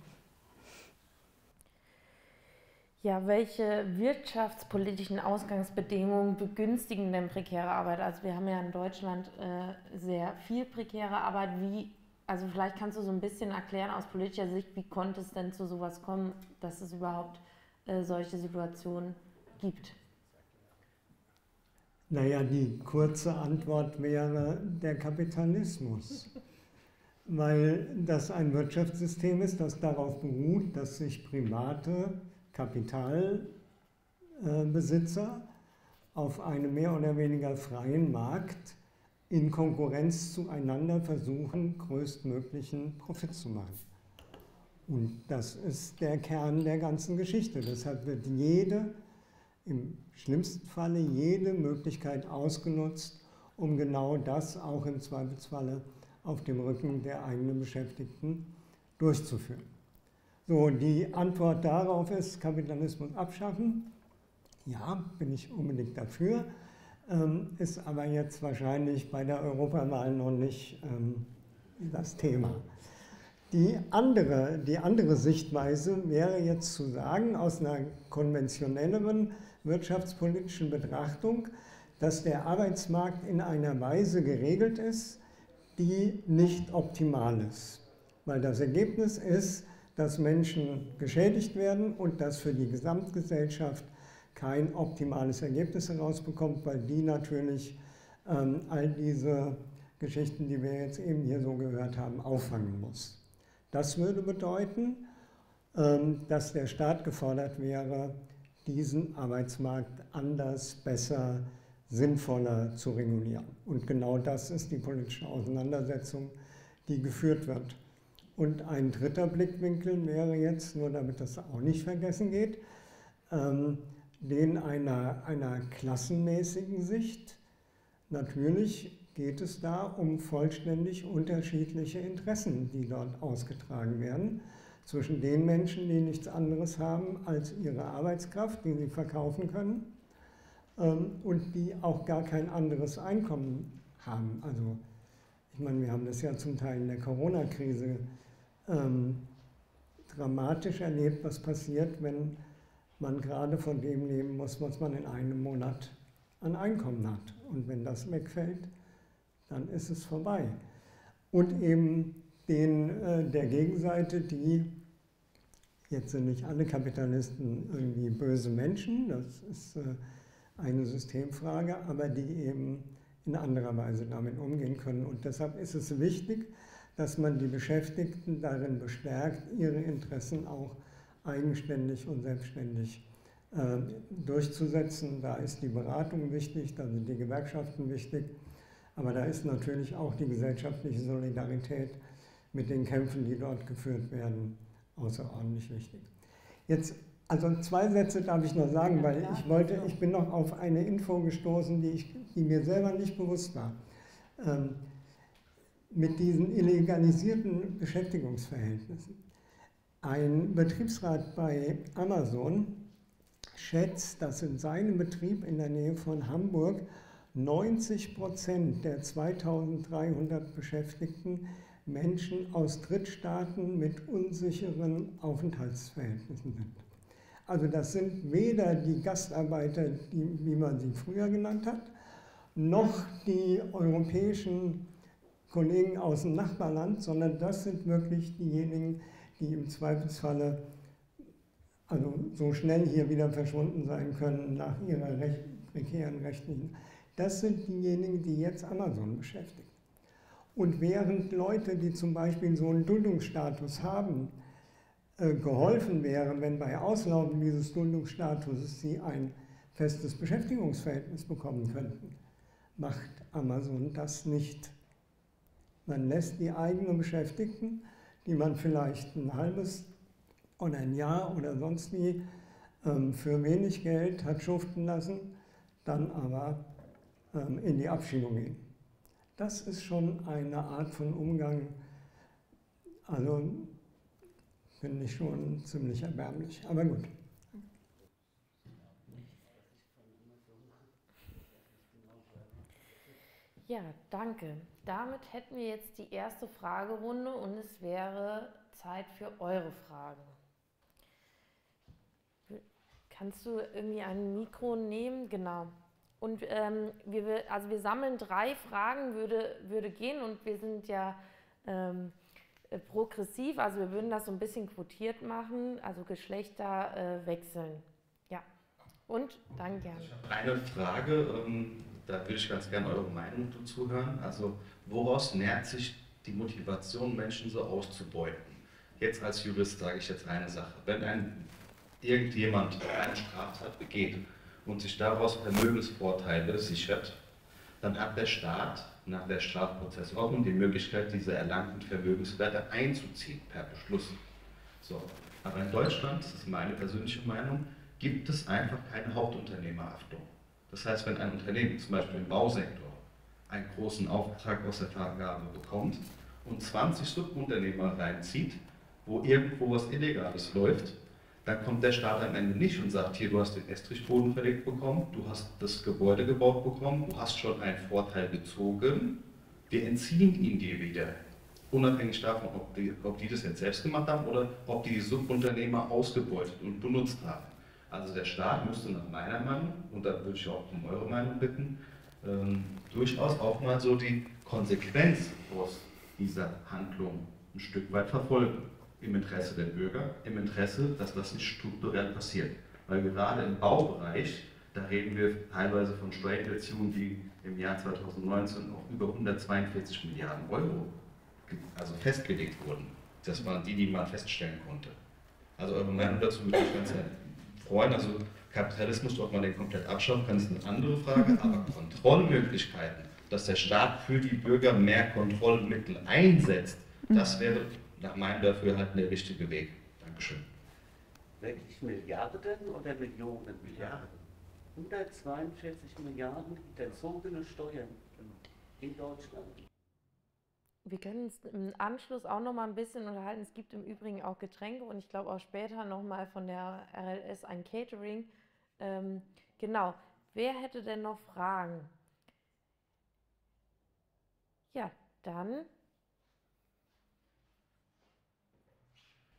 Ja, welche wirtschaftspolitischen Ausgangsbedingungen begünstigen denn prekäre Arbeit? Also wir haben ja in Deutschland äh, sehr viel prekäre Arbeit. Wie, also vielleicht kannst du so ein bisschen erklären aus politischer Sicht, wie konnte es denn zu sowas kommen, dass es überhaupt äh, solche Situationen gibt? Naja, die kurze Antwort wäre der Kapitalismus. weil das ein Wirtschaftssystem ist, das darauf beruht, dass sich private Kapitalbesitzer auf einem mehr oder weniger freien Markt in Konkurrenz zueinander versuchen, größtmöglichen Profit zu machen. Und das ist der Kern der ganzen Geschichte. Deshalb wird jede, im schlimmsten Falle jede Möglichkeit ausgenutzt, um genau das auch im Zweifelsfalle auf dem Rücken der eigenen Beschäftigten durchzuführen. So, die Antwort darauf ist Kapitalismus abschaffen. Ja, bin ich unbedingt dafür, ähm, ist aber jetzt wahrscheinlich bei der Europawahl noch nicht ähm, das Thema. Die andere, die andere Sichtweise wäre jetzt zu sagen, aus einer konventionelleren wirtschaftspolitischen Betrachtung, dass der Arbeitsmarkt in einer Weise geregelt ist, die nicht optimal ist. Weil das Ergebnis ist, dass Menschen geschädigt werden und dass für die Gesamtgesellschaft kein optimales Ergebnis herausbekommt, weil die natürlich ähm, all diese Geschichten, die wir jetzt eben hier so gehört haben, auffangen muss. Das würde bedeuten, ähm, dass der Staat gefordert wäre, diesen Arbeitsmarkt anders, besser, sinnvoller zu regulieren. Und genau das ist die politische Auseinandersetzung, die geführt wird. Und ein dritter Blickwinkel wäre jetzt, nur damit das auch nicht vergessen geht, ähm, den einer, einer klassenmäßigen Sicht. Natürlich geht es da um vollständig unterschiedliche Interessen, die dort ausgetragen werden, zwischen den Menschen, die nichts anderes haben als ihre Arbeitskraft, die sie verkaufen können, ähm, und die auch gar kein anderes Einkommen haben. Also ich meine, wir haben das ja zum Teil in der Corona-Krise ähm, dramatisch erlebt, was passiert, wenn man gerade von dem leben muss, was man in einem Monat an Einkommen hat. Und wenn das wegfällt, dann ist es vorbei. Und eben den, äh, der Gegenseite, die, jetzt sind nicht alle Kapitalisten irgendwie böse Menschen, das ist äh, eine Systemfrage, aber die eben in anderer Weise damit umgehen können. Und deshalb ist es wichtig, dass man die Beschäftigten darin bestärkt, ihre Interessen auch eigenständig und selbstständig äh, durchzusetzen. Da ist die Beratung wichtig, da sind die Gewerkschaften wichtig. Aber da ist natürlich auch die gesellschaftliche Solidarität mit den Kämpfen, die dort geführt werden, außerordentlich wichtig. Jetzt, also zwei Sätze darf ich noch sagen, weil ich wollte, ich bin noch auf eine Info gestoßen, die, ich, die mir selber nicht bewusst war. Ähm, mit diesen illegalisierten Beschäftigungsverhältnissen. Ein Betriebsrat bei Amazon schätzt, dass in seinem Betrieb in der Nähe von Hamburg 90 Prozent der 2300 Beschäftigten Menschen aus Drittstaaten mit unsicheren Aufenthaltsverhältnissen sind. Also das sind weder die Gastarbeiter, die, wie man sie früher genannt hat, noch die europäischen Kollegen aus dem Nachbarland, sondern das sind wirklich diejenigen, die im Zweifelsfalle also so schnell hier wieder verschwunden sein können nach ihrer recht, prekären rechtlichen das sind diejenigen, die jetzt Amazon beschäftigen. Und während Leute, die zum Beispiel so einen Duldungsstatus haben, äh, geholfen wären, wenn bei Auslaufen dieses Duldungsstatus sie ein festes Beschäftigungsverhältnis bekommen könnten, macht Amazon das nicht. Man lässt die eigenen Beschäftigten, die man vielleicht ein halbes oder ein Jahr oder sonst wie ähm, für wenig Geld hat schuften lassen, dann aber ähm, in die Abschiebung gehen. Das ist schon eine Art von Umgang, also finde ich schon ziemlich erbärmlich, aber gut. Ja, danke. Damit hätten wir jetzt die erste Fragerunde und es wäre Zeit für eure Fragen. Kannst du irgendwie ein Mikro nehmen? Genau. Und ähm, wir, also wir sammeln drei Fragen, würde, würde gehen und wir sind ja ähm, äh, progressiv, also wir würden das so ein bisschen quotiert machen, also Geschlechter äh, wechseln. Ja, und dann gerne. Ich habe eine Frage, ähm, da würde ich ganz gerne eure Meinung dazu hören. Also woraus nährt sich die Motivation, Menschen so auszubeuten. Jetzt als Jurist sage ich jetzt eine Sache. Wenn ein, irgendjemand eine Straftat begeht und sich daraus Vermögensvorteile sichert, dann hat der Staat nach der Strafprozessordnung die Möglichkeit, diese erlangten Vermögenswerte einzuziehen per Beschluss. So. Aber in Deutschland, das ist meine persönliche Meinung, gibt es einfach keine Hauptunternehmerhaftung. Das heißt, wenn ein Unternehmen, zum Beispiel im Bausektor, einen großen Auftrag aus der Vergabe bekommt und 20 Subunternehmer reinzieht, wo irgendwo was Illegales läuft, dann kommt der Staat am Ende nicht und sagt, hier, du hast den Estrichboden verlegt bekommen, du hast das Gebäude gebaut bekommen, du hast schon einen Vorteil gezogen, wir entziehen ihn dir wieder. Unabhängig davon, ob die, ob die das jetzt selbst gemacht haben oder ob die, Subunternehmer ausgebeutet und benutzt haben. Also der Staat müsste nach meiner Meinung, und da würde ich auch um eure Meinung bitten, ähm, durchaus auch mal so die Konsequenz aus dieser Handlung ein Stück weit verfolgen. Im Interesse der Bürger, im Interesse, dass das nicht strukturell passiert. Weil gerade im Baubereich, da reden wir teilweise von Steuerhinterziehungen, die im Jahr 2019 auf über 142 Milliarden Euro also festgelegt wurden. Das waren die, die man feststellen konnte. Also eure Meinung dazu würde ich ganz freuen. Also Kapitalismus dort man den komplett abschaffen kann, ist eine andere Frage, aber Kontrollmöglichkeiten, dass der Staat für die Bürger mehr Kontrollmittel einsetzt, das wäre nach meinem Dafürhalten der richtige Weg. Dankeschön. Wirklich Milliarden oder Millionen? Milliarden. 142 Milliarden entzogene Steuern in Deutschland. Wir können uns im Anschluss auch noch mal ein bisschen unterhalten. Es gibt im Übrigen auch Getränke und ich glaube auch später noch mal von der RLS ein Catering. Ähm, genau. Wer hätte denn noch Fragen? Ja, dann.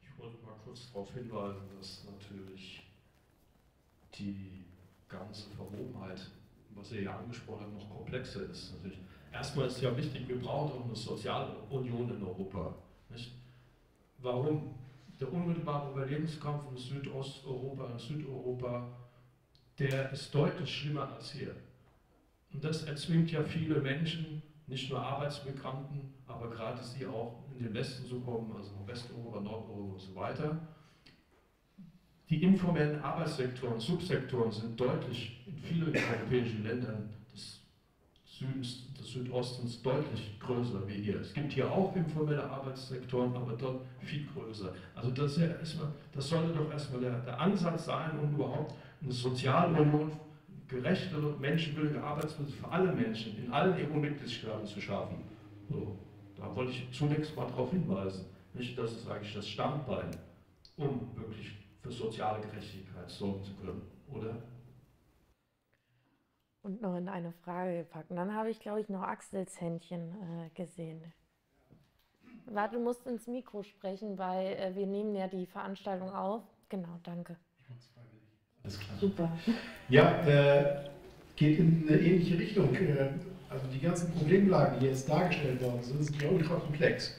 Ich wollte mal kurz darauf hinweisen, dass natürlich die ganze Verwobenheit, was ihr ja angesprochen habt, noch komplexer ist. Natürlich erstmal ist ja wichtig, wir brauchen auch eine Sozialunion in Europa. Nicht? Warum? Der unmittelbare Überlebenskampf in Südosteuropa, in Südeuropa, der ist deutlich schlimmer als hier. Und das erzwingt ja viele Menschen, nicht nur Arbeitsmigranten, aber gerade sie auch in den Westen zu kommen, also Westeuropa, Nordeuropa und so weiter. Die informellen Arbeitssektoren, Subsektoren sind deutlich in vielen europäischen Ländern des Südens, des Südostens deutlich größer wie hier. Es gibt hier auch informelle Arbeitssektoren, aber dort viel größer. Also das, ja erstmal, das sollte doch erstmal der, der Ansatz sein, um überhaupt eine Sozialunion, gerechtere, menschenwürdige Arbeitsplätze für alle Menschen in allen EU-Mitgliedstaaten zu schaffen. So, da wollte ich zunächst mal darauf hinweisen. Nicht, das ist eigentlich das Standbein, um wirklich für soziale Gerechtigkeit sorgen zu können, oder? Und noch in eine Frage gepackt. Und dann habe ich, glaube ich, noch Axels Händchen äh, gesehen. Warte, du musst ins Mikro sprechen, weil äh, wir nehmen ja die Veranstaltung auf. Genau, danke. Alles klar. Super. Ja, äh, geht in eine ähnliche Richtung. Äh, also die ganzen Problemlagen, die jetzt dargestellt worden sind, sind ja ultra komplex.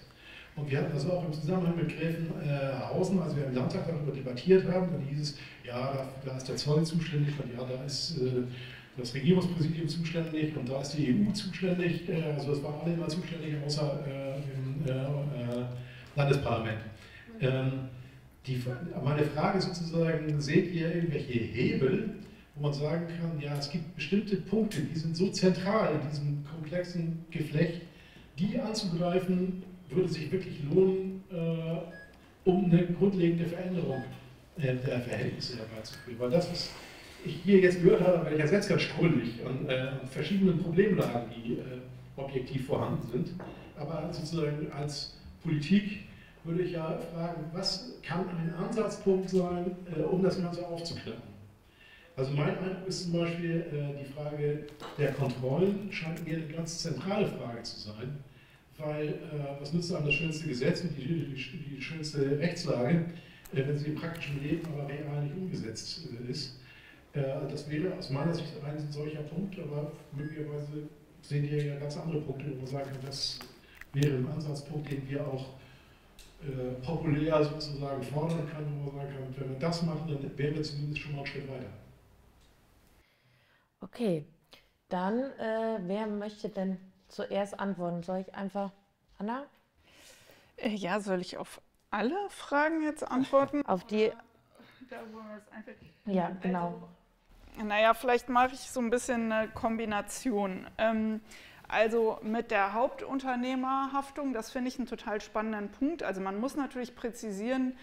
Und wir hatten das auch im Zusammenhang mit Gräfenhausen, äh, als wir im Landtag darüber debattiert haben, dann hieß es, ja, da, da ist der Zoll zuständig und ja, da ist äh, das Regierungspräsidium zuständig und da ist die EU zuständig. Äh, also das waren alle immer zuständig, außer äh, im äh, Landesparlament. Ähm, die, meine Frage ist sozusagen, seht ihr irgendwelche Hebel, wo man sagen kann, ja, es gibt bestimmte Punkte, die sind so zentral in diesem komplexen Geflecht, die anzugreifen, würde sich wirklich lohnen, äh, um eine grundlegende Veränderung äh, der Verhältnisse herbeizuführen. Weil das, was ich hier jetzt gehört habe, werde ich ja ganz strullig an äh, verschiedenen Problemlagen, die äh, objektiv vorhanden sind. Aber sozusagen als Politik würde ich ja fragen, was kann ein Ansatzpunkt sein, äh, um das Ganze aufzuklären? Also mein Eindruck ist zum Beispiel, äh, die Frage der Kontrollen scheint mir eine ganz zentrale Frage zu sein, weil äh, was nützt einem das schönste Gesetz und die, die, die schönste Rechtslage, äh, wenn sie im praktischen Leben aber real nicht umgesetzt äh, ist? Äh, das wäre aus meiner Sicht ein solcher Punkt, aber möglicherweise sehen wir ja ganz andere Punkte, wo man sagen kann, das wäre ein Ansatzpunkt, den wir auch äh, populär sozusagen fordern kann, wo man sagen kann, wenn wir das machen, dann wären wir zumindest schon mal einen Schritt weiter. Okay, dann äh, wer möchte denn zuerst antworten? Soll ich einfach, Anna? Äh, ja, soll ich auf alle Fragen jetzt antworten? Auf die. Ja, genau. Naja, vielleicht mache ich so ein bisschen eine Kombination. Ähm, also mit der Hauptunternehmerhaftung, das finde ich einen total spannenden Punkt. Also man muss natürlich präzisieren,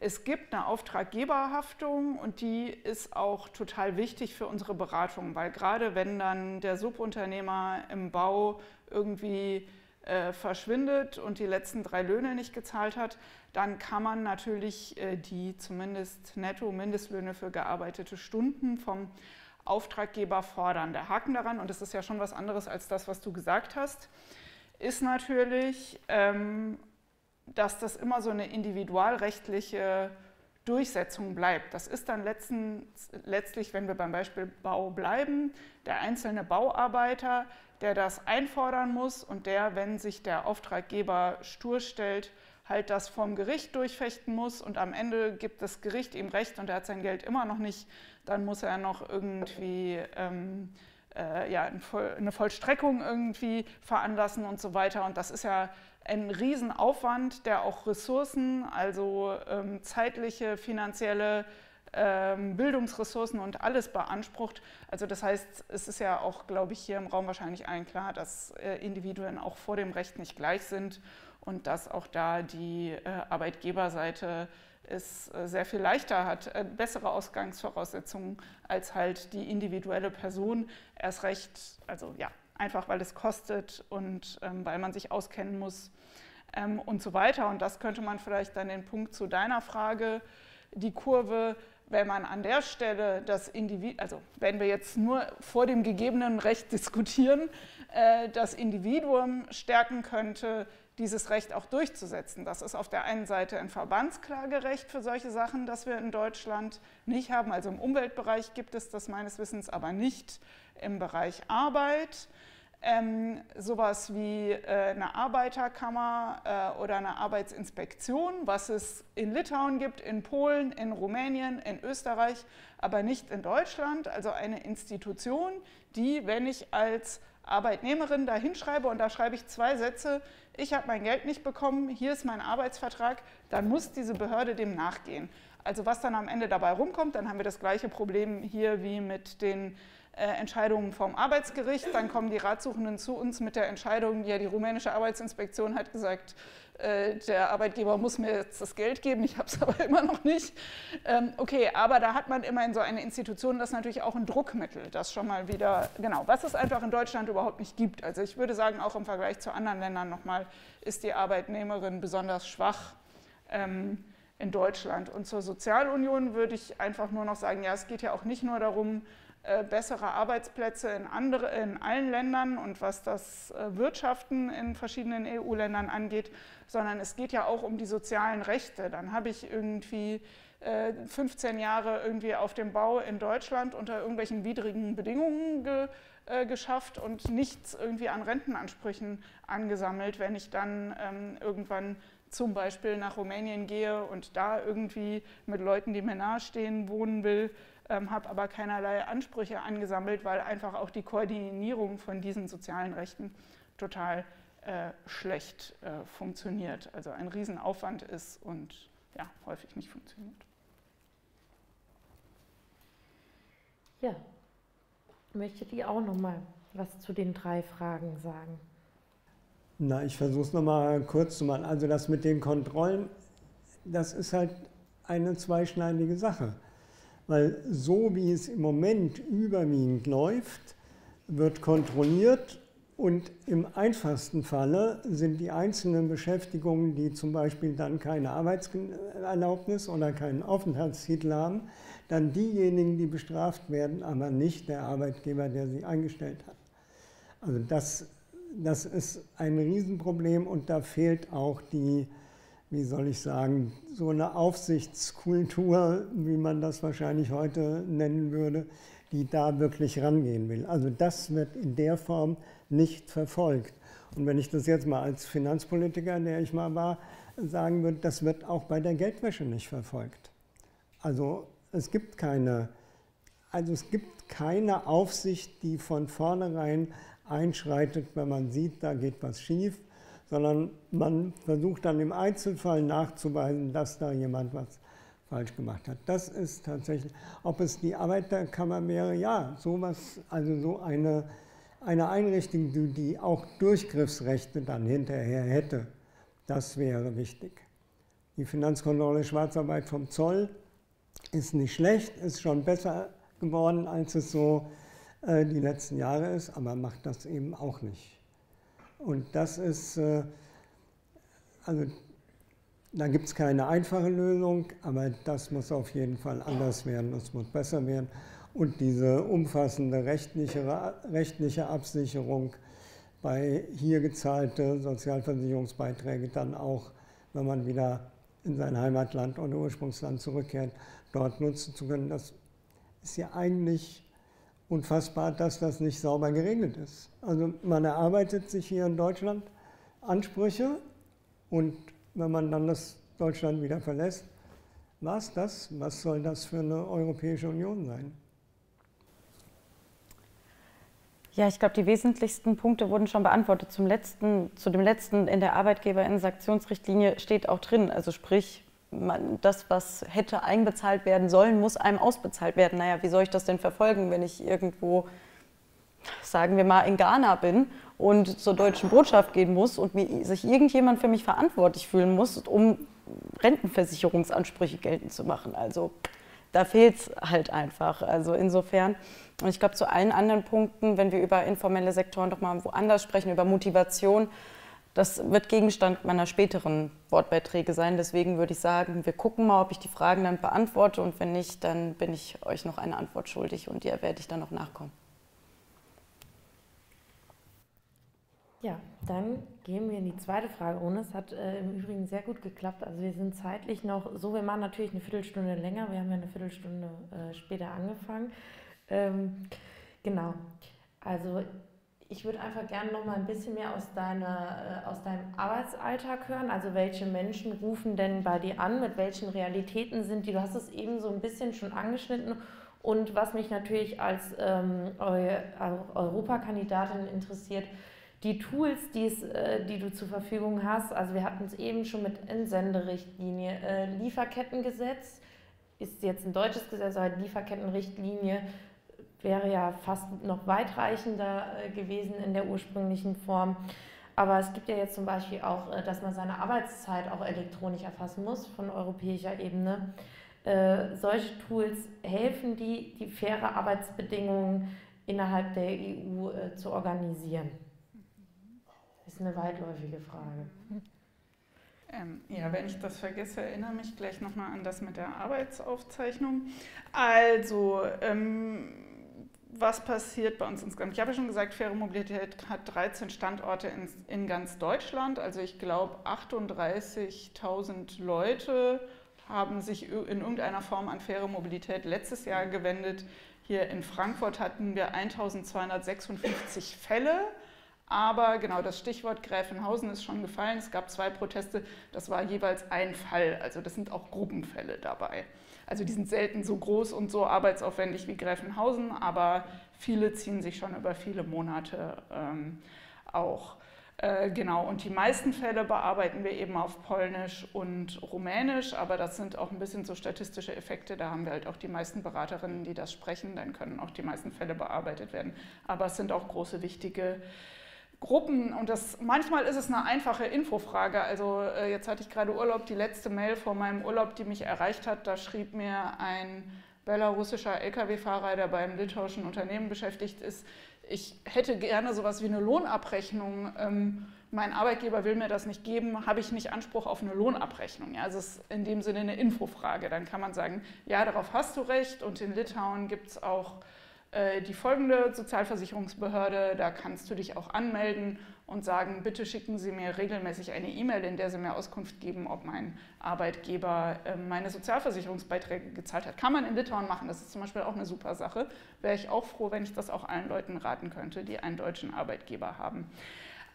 es gibt eine Auftraggeberhaftung und die ist auch total wichtig für unsere Beratung, weil gerade wenn dann der Subunternehmer im Bau irgendwie äh, verschwindet und die letzten drei Löhne nicht gezahlt hat, dann kann man natürlich äh, die zumindest Netto-Mindestlöhne für gearbeitete Stunden vom Auftraggeber fordern. Der Haken daran, und das ist ja schon was anderes als das, was du gesagt hast, ist natürlich, ähm, dass das immer so eine individualrechtliche Durchsetzung bleibt. Das ist dann letzten, letztlich, wenn wir beim Beispiel Bau bleiben, der einzelne Bauarbeiter, der das einfordern muss und der, wenn sich der Auftraggeber stur stellt, halt das vom Gericht durchfechten muss und am Ende gibt das Gericht ihm recht und er hat sein Geld immer noch nicht, dann muss er noch irgendwie ähm, äh, ja, eine Vollstreckung irgendwie veranlassen und so weiter. Und das ist ja ein Riesenaufwand, der auch Ressourcen, also ähm, zeitliche, finanzielle ähm, Bildungsressourcen und alles beansprucht. Also das heißt, es ist ja auch, glaube ich, hier im Raum wahrscheinlich allen klar, dass äh, Individuen auch vor dem Recht nicht gleich sind und dass auch da die äh, Arbeitgeberseite es äh, sehr viel leichter hat, bessere Ausgangsvoraussetzungen als halt die individuelle Person. Erst recht, also ja, einfach weil es kostet und ähm, weil man sich auskennen muss ähm, und so weiter. Und das könnte man vielleicht dann den Punkt zu deiner Frage, die Kurve wenn man an der Stelle das Individuum, also wenn wir jetzt nur vor dem gegebenen Recht diskutieren, äh, das Individuum stärken könnte, dieses Recht auch durchzusetzen. Das ist auf der einen Seite ein Verbandsklagerecht für solche Sachen, das wir in Deutschland nicht haben. Also im Umweltbereich gibt es das meines Wissens, aber nicht im Bereich Arbeit ähm, sowas wie äh, eine Arbeiterkammer äh, oder eine Arbeitsinspektion, was es in Litauen gibt, in Polen, in Rumänien, in Österreich, aber nicht in Deutschland. Also eine Institution, die, wenn ich als Arbeitnehmerin da hinschreibe und da schreibe ich zwei Sätze, ich habe mein Geld nicht bekommen, hier ist mein Arbeitsvertrag, dann muss diese Behörde dem nachgehen. Also was dann am Ende dabei rumkommt, dann haben wir das gleiche Problem hier wie mit den äh, Entscheidungen vom Arbeitsgericht. Dann kommen die Ratsuchenden zu uns mit der Entscheidung, ja, die rumänische Arbeitsinspektion hat gesagt, der Arbeitgeber muss mir jetzt das Geld geben, ich habe es aber immer noch nicht. Ähm, okay, aber da hat man immerhin so eine Institution, das ist natürlich auch ein Druckmittel, das schon mal wieder, genau, was es einfach in Deutschland überhaupt nicht gibt. Also ich würde sagen, auch im Vergleich zu anderen Ländern nochmal, ist die Arbeitnehmerin besonders schwach. Ähm, in Deutschland. Und zur Sozialunion würde ich einfach nur noch sagen, ja, es geht ja auch nicht nur darum, äh, bessere Arbeitsplätze in, andere, in allen Ländern und was das äh, Wirtschaften in verschiedenen EU-Ländern angeht, sondern es geht ja auch um die sozialen Rechte. Dann habe ich irgendwie 15 äh, Jahre irgendwie auf dem Bau in Deutschland unter irgendwelchen widrigen Bedingungen ge, äh, geschafft und nichts irgendwie an Rentenansprüchen angesammelt, wenn ich dann ähm, irgendwann zum Beispiel nach Rumänien gehe und da irgendwie mit Leuten, die mir nahestehen, wohnen will ähm, habe aber keinerlei Ansprüche angesammelt, weil einfach auch die Koordinierung von diesen sozialen Rechten total äh, schlecht äh, funktioniert. Also ein Riesenaufwand ist und ja, häufig nicht funktioniert. Ja, möchtet ihr auch noch mal was zu den drei Fragen sagen? Na, ich versuche es noch mal kurz zu machen. Also das mit den Kontrollen, das ist halt eine zweischneidige Sache. Weil so wie es im Moment überwiegend läuft, wird kontrolliert und im einfachsten Falle sind die einzelnen Beschäftigungen, die zum Beispiel dann keine Arbeitserlaubnis oder keinen Aufenthaltstitel haben, dann diejenigen, die bestraft werden, aber nicht der Arbeitgeber, der sie eingestellt hat. Also das, das ist ein Riesenproblem und da fehlt auch die wie soll ich sagen, so eine Aufsichtskultur, wie man das wahrscheinlich heute nennen würde, die da wirklich rangehen will. Also das wird in der Form nicht verfolgt. Und wenn ich das jetzt mal als Finanzpolitiker, der ich mal war, sagen würde, das wird auch bei der Geldwäsche nicht verfolgt. Also es gibt keine, also es gibt keine Aufsicht, die von vornherein einschreitet, wenn man sieht, da geht was schief, sondern man versucht dann im Einzelfall nachzuweisen, dass da jemand was falsch gemacht hat. Das ist tatsächlich, ob es die Arbeiterkammer wäre, ja, sowas, also so eine, eine Einrichtung, die, die auch Durchgriffsrechte dann hinterher hätte, das wäre wichtig. Die Finanzkontrolle Schwarzarbeit vom Zoll ist nicht schlecht, ist schon besser geworden, als es so äh, die letzten Jahre ist, aber macht das eben auch nicht. Und das ist, äh, also da gibt es keine einfache Lösung, aber das muss auf jeden Fall anders werden, das muss besser werden. Und diese umfassende rechtliche, rechtliche Absicherung bei hier gezahlte Sozialversicherungsbeiträge dann auch, wenn man wieder in sein Heimatland oder Ursprungsland zurückkehrt, dort nutzen zu können, das ist ja eigentlich unfassbar, dass das nicht sauber geregelt ist. Also man erarbeitet sich hier in Deutschland Ansprüche und wenn man dann das Deutschland wieder verlässt, was das? Was soll das für eine Europäische Union sein? Ja, ich glaube, die wesentlichsten Punkte wurden schon beantwortet. Zum letzten, zu dem letzten in der Arbeitgeberinsanktionsrichtlinie steht auch drin, also sprich, man, das, was hätte einbezahlt werden sollen, muss einem ausbezahlt werden. Naja, wie soll ich das denn verfolgen, wenn ich irgendwo, sagen wir mal, in Ghana bin und zur deutschen Botschaft gehen muss und mir, sich irgendjemand für mich verantwortlich fühlen muss, um Rentenversicherungsansprüche geltend zu machen. Also da fehlt es halt einfach. Also insofern, und ich glaube, zu allen anderen Punkten, wenn wir über informelle Sektoren doch mal woanders sprechen, über Motivation, das wird Gegenstand meiner späteren Wortbeiträge sein. Deswegen würde ich sagen, wir gucken mal, ob ich die Fragen dann beantworte und wenn nicht, dann bin ich euch noch eine Antwort schuldig und der werde ich dann noch nachkommen. Ja, dann gehen wir in die zweite Frage. Und es hat äh, im Übrigen sehr gut geklappt. Also wir sind zeitlich noch so, wir machen natürlich eine Viertelstunde länger. Wir haben ja eine Viertelstunde äh, später angefangen. Ähm, genau. Also ich würde einfach gerne noch mal ein bisschen mehr aus, deiner, äh, aus deinem Arbeitsalltag hören. Also welche Menschen rufen denn bei dir an? Mit welchen Realitäten sind die? Du hast es eben so ein bisschen schon angeschnitten. Und was mich natürlich als ähm, Europakandidatin interessiert, die Tools, äh, die du zur Verfügung hast, also wir hatten es eben schon mit Entsenderichtlinie, äh, Lieferkettengesetz ist jetzt ein deutsches Gesetz, aber Lieferkettenrichtlinie wäre ja fast noch weitreichender äh, gewesen in der ursprünglichen Form. Aber es gibt ja jetzt zum Beispiel auch, äh, dass man seine Arbeitszeit auch elektronisch erfassen muss von europäischer Ebene. Äh, solche Tools helfen die, die faire Arbeitsbedingungen innerhalb der EU äh, zu organisieren. Das ist eine weitläufige Frage. Ähm, ja, wenn ich das vergesse, erinnere mich gleich nochmal an das mit der Arbeitsaufzeichnung. Also, ähm, was passiert bei uns insgesamt? Ich habe ja schon gesagt, Faire Mobilität hat 13 Standorte in, in ganz Deutschland. Also ich glaube, 38.000 Leute haben sich in irgendeiner Form an faire Mobilität letztes Jahr gewendet. Hier in Frankfurt hatten wir 1256 Fälle. Aber genau das Stichwort Gräfenhausen ist schon gefallen. Es gab zwei Proteste, das war jeweils ein Fall. Also das sind auch Gruppenfälle dabei. Also die sind selten so groß und so arbeitsaufwendig wie Gräfenhausen, aber viele ziehen sich schon über viele Monate ähm, auch. Äh, genau, und die meisten Fälle bearbeiten wir eben auf Polnisch und Rumänisch, aber das sind auch ein bisschen so statistische Effekte. Da haben wir halt auch die meisten Beraterinnen, die das sprechen, dann können auch die meisten Fälle bearbeitet werden. Aber es sind auch große, wichtige Gruppen und das manchmal ist es eine einfache Infofrage. Also äh, jetzt hatte ich gerade Urlaub, die letzte Mail vor meinem Urlaub, die mich erreicht hat, da schrieb mir ein belarussischer Lkw-Fahrer, der beim litauischen Unternehmen beschäftigt ist, ich hätte gerne sowas wie eine Lohnabrechnung. Ähm, mein Arbeitgeber will mir das nicht geben, habe ich nicht Anspruch auf eine Lohnabrechnung. Ja, also es ist in dem Sinne eine Infofrage. Dann kann man sagen, ja, darauf hast du recht und in Litauen gibt es auch die folgende Sozialversicherungsbehörde, da kannst du dich auch anmelden und sagen, bitte schicken Sie mir regelmäßig eine E-Mail, in der Sie mir Auskunft geben, ob mein Arbeitgeber ähm, meine Sozialversicherungsbeiträge gezahlt hat. Kann man in Litauen machen, das ist zum Beispiel auch eine super Sache. Wäre ich auch froh, wenn ich das auch allen Leuten raten könnte, die einen deutschen Arbeitgeber haben.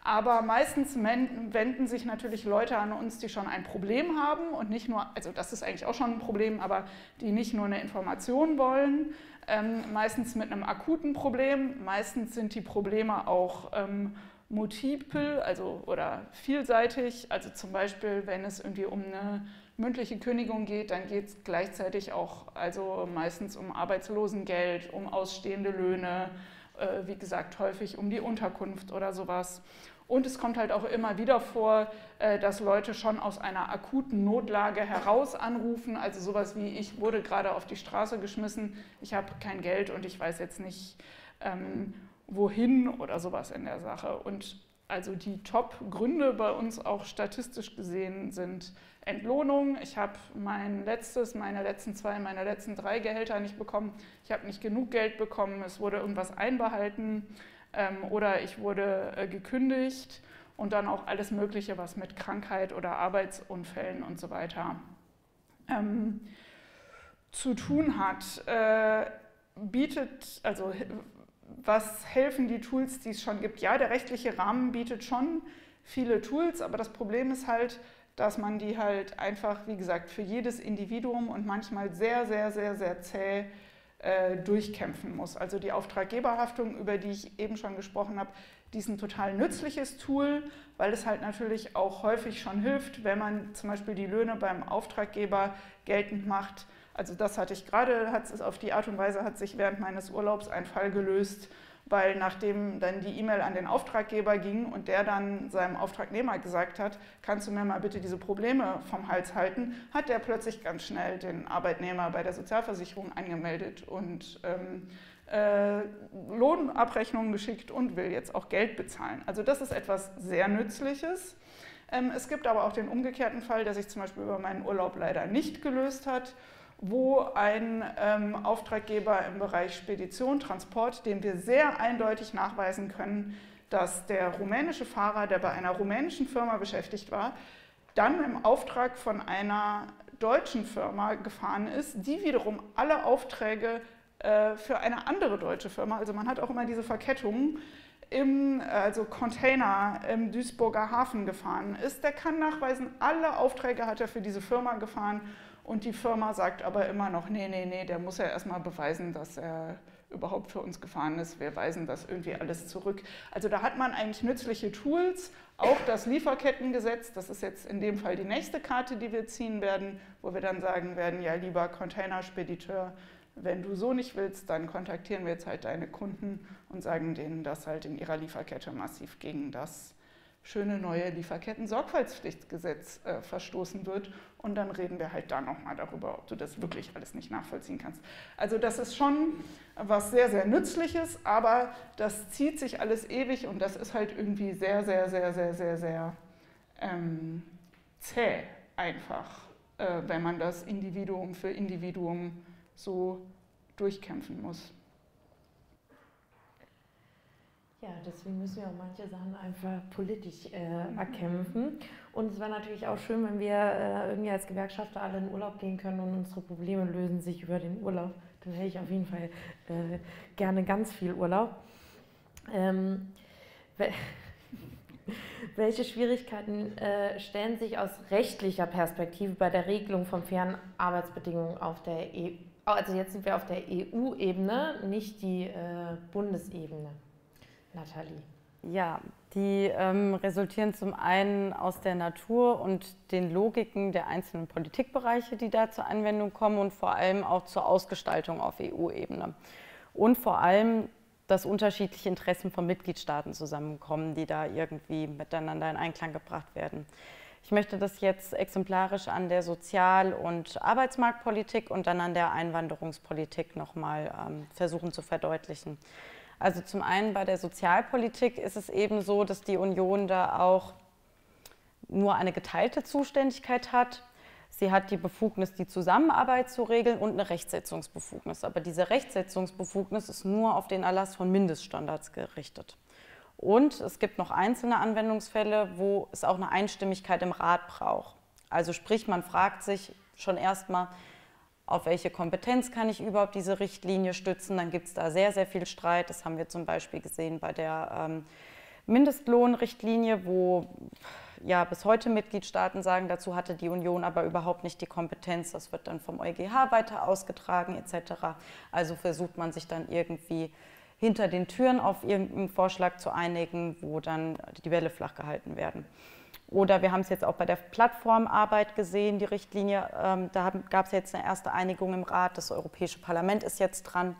Aber meistens wenden sich natürlich Leute an uns, die schon ein Problem haben und nicht nur, also das ist eigentlich auch schon ein Problem, aber die nicht nur eine Information wollen, ähm, meistens mit einem akuten Problem. Meistens sind die Probleme auch ähm, multiple, also oder vielseitig. Also zum Beispiel, wenn es irgendwie um eine mündliche Kündigung geht, dann geht es gleichzeitig auch also meistens um Arbeitslosengeld, um ausstehende Löhne, äh, wie gesagt häufig um die Unterkunft oder sowas. Und es kommt halt auch immer wieder vor, äh, dass Leute schon aus einer akuten Notlage heraus anrufen. Also sowas wie, ich wurde gerade auf die Straße geschmissen, ich habe kein Geld und ich weiß jetzt nicht, ähm, wohin oder sowas in der Sache. Und also die Top-Gründe bei uns auch statistisch gesehen sind Entlohnung. Ich habe mein letztes, meine letzten zwei, meine letzten drei Gehälter nicht bekommen. Ich habe nicht genug Geld bekommen. Es wurde irgendwas einbehalten ähm, oder ich wurde äh, gekündigt und dann auch alles Mögliche, was mit Krankheit oder Arbeitsunfällen und so weiter ähm, zu tun hat. Äh, bietet, also was helfen die Tools, die es schon gibt? Ja, der rechtliche Rahmen bietet schon viele Tools, aber das Problem ist halt, dass man die halt einfach, wie gesagt, für jedes Individuum und manchmal sehr, sehr, sehr, sehr zäh äh, durchkämpfen muss. Also die Auftraggeberhaftung, über die ich eben schon gesprochen habe, die ist ein total nützliches Tool, weil es halt natürlich auch häufig schon hilft, wenn man zum Beispiel die Löhne beim Auftraggeber geltend macht. Also das hatte ich gerade, hat es auf die Art und Weise hat sich während meines Urlaubs ein Fall gelöst, weil nachdem dann die E-Mail an den Auftraggeber ging und der dann seinem Auftragnehmer gesagt hat, kannst du mir mal bitte diese Probleme vom Hals halten, hat der plötzlich ganz schnell den Arbeitnehmer bei der Sozialversicherung angemeldet und ähm, äh, Lohnabrechnungen geschickt und will jetzt auch Geld bezahlen. Also das ist etwas sehr Nützliches. Ähm, es gibt aber auch den umgekehrten Fall, der sich zum Beispiel über meinen Urlaub leider nicht gelöst hat wo ein ähm, Auftraggeber im Bereich Spedition, Transport, dem wir sehr eindeutig nachweisen können, dass der rumänische Fahrer, der bei einer rumänischen Firma beschäftigt war, dann im Auftrag von einer deutschen Firma gefahren ist, die wiederum alle Aufträge äh, für eine andere deutsche Firma, also man hat auch immer diese Verkettungen, im also Container im Duisburger Hafen gefahren ist, der kann nachweisen, alle Aufträge hat er für diese Firma gefahren und die Firma sagt aber immer noch, nee, nee, nee, der muss ja erstmal beweisen, dass er überhaupt für uns gefahren ist. Wir weisen das irgendwie alles zurück. Also da hat man eigentlich nützliche Tools, auch das Lieferkettengesetz, das ist jetzt in dem Fall die nächste Karte, die wir ziehen werden, wo wir dann sagen werden, ja lieber Containerspediteur, wenn du so nicht willst, dann kontaktieren wir jetzt halt deine Kunden und sagen denen, dass halt in ihrer Lieferkette massiv gegen das schöne neue Lieferketten-Sorgfaltspflichtgesetz äh, verstoßen wird. Und dann reden wir halt da nochmal darüber, ob du das wirklich alles nicht nachvollziehen kannst. Also das ist schon was sehr, sehr Nützliches, aber das zieht sich alles ewig und das ist halt irgendwie sehr, sehr, sehr, sehr, sehr, sehr ähm, zäh einfach, äh, wenn man das Individuum für Individuum so durchkämpfen muss. Ja, deswegen müssen wir auch manche Sachen einfach politisch äh, erkämpfen. Und es wäre natürlich auch schön, wenn wir äh, irgendwie als Gewerkschafter alle in Urlaub gehen können und unsere Probleme lösen sich über den Urlaub. Dann hätte ich auf jeden Fall äh, gerne ganz viel Urlaub. Ähm, welche Schwierigkeiten äh, stellen sich aus rechtlicher Perspektive bei der Regelung von fairen Arbeitsbedingungen auf der EU? Also jetzt sind wir auf der EU-Ebene, nicht die äh, Bundesebene. Nathalie? Ja, die ähm, resultieren zum einen aus der Natur und den Logiken der einzelnen Politikbereiche, die da zur Anwendung kommen und vor allem auch zur Ausgestaltung auf EU-Ebene. Und vor allem, dass unterschiedliche Interessen von Mitgliedstaaten zusammenkommen, die da irgendwie miteinander in Einklang gebracht werden. Ich möchte das jetzt exemplarisch an der Sozial- und Arbeitsmarktpolitik und dann an der Einwanderungspolitik nochmal ähm, versuchen zu verdeutlichen. Also zum einen bei der Sozialpolitik ist es eben so, dass die Union da auch nur eine geteilte Zuständigkeit hat. Sie hat die Befugnis, die Zusammenarbeit zu regeln und eine Rechtsetzungsbefugnis. Aber diese Rechtsetzungsbefugnis ist nur auf den Erlass von Mindeststandards gerichtet. Und es gibt noch einzelne Anwendungsfälle, wo es auch eine Einstimmigkeit im Rat braucht. Also sprich, man fragt sich schon erstmal, auf welche Kompetenz kann ich überhaupt diese Richtlinie stützen. Dann gibt es da sehr, sehr viel Streit. Das haben wir zum Beispiel gesehen bei der ähm, Mindestlohnrichtlinie, wo ja bis heute Mitgliedstaaten sagen, dazu hatte die Union aber überhaupt nicht die Kompetenz. Das wird dann vom EuGH weiter ausgetragen etc. Also versucht man sich dann irgendwie hinter den Türen auf irgendeinen Vorschlag zu einigen, wo dann die Welle flach gehalten werden. Oder wir haben es jetzt auch bei der Plattformarbeit gesehen, die Richtlinie. Ähm, da gab es jetzt eine erste Einigung im Rat. Das Europäische Parlament ist jetzt dran.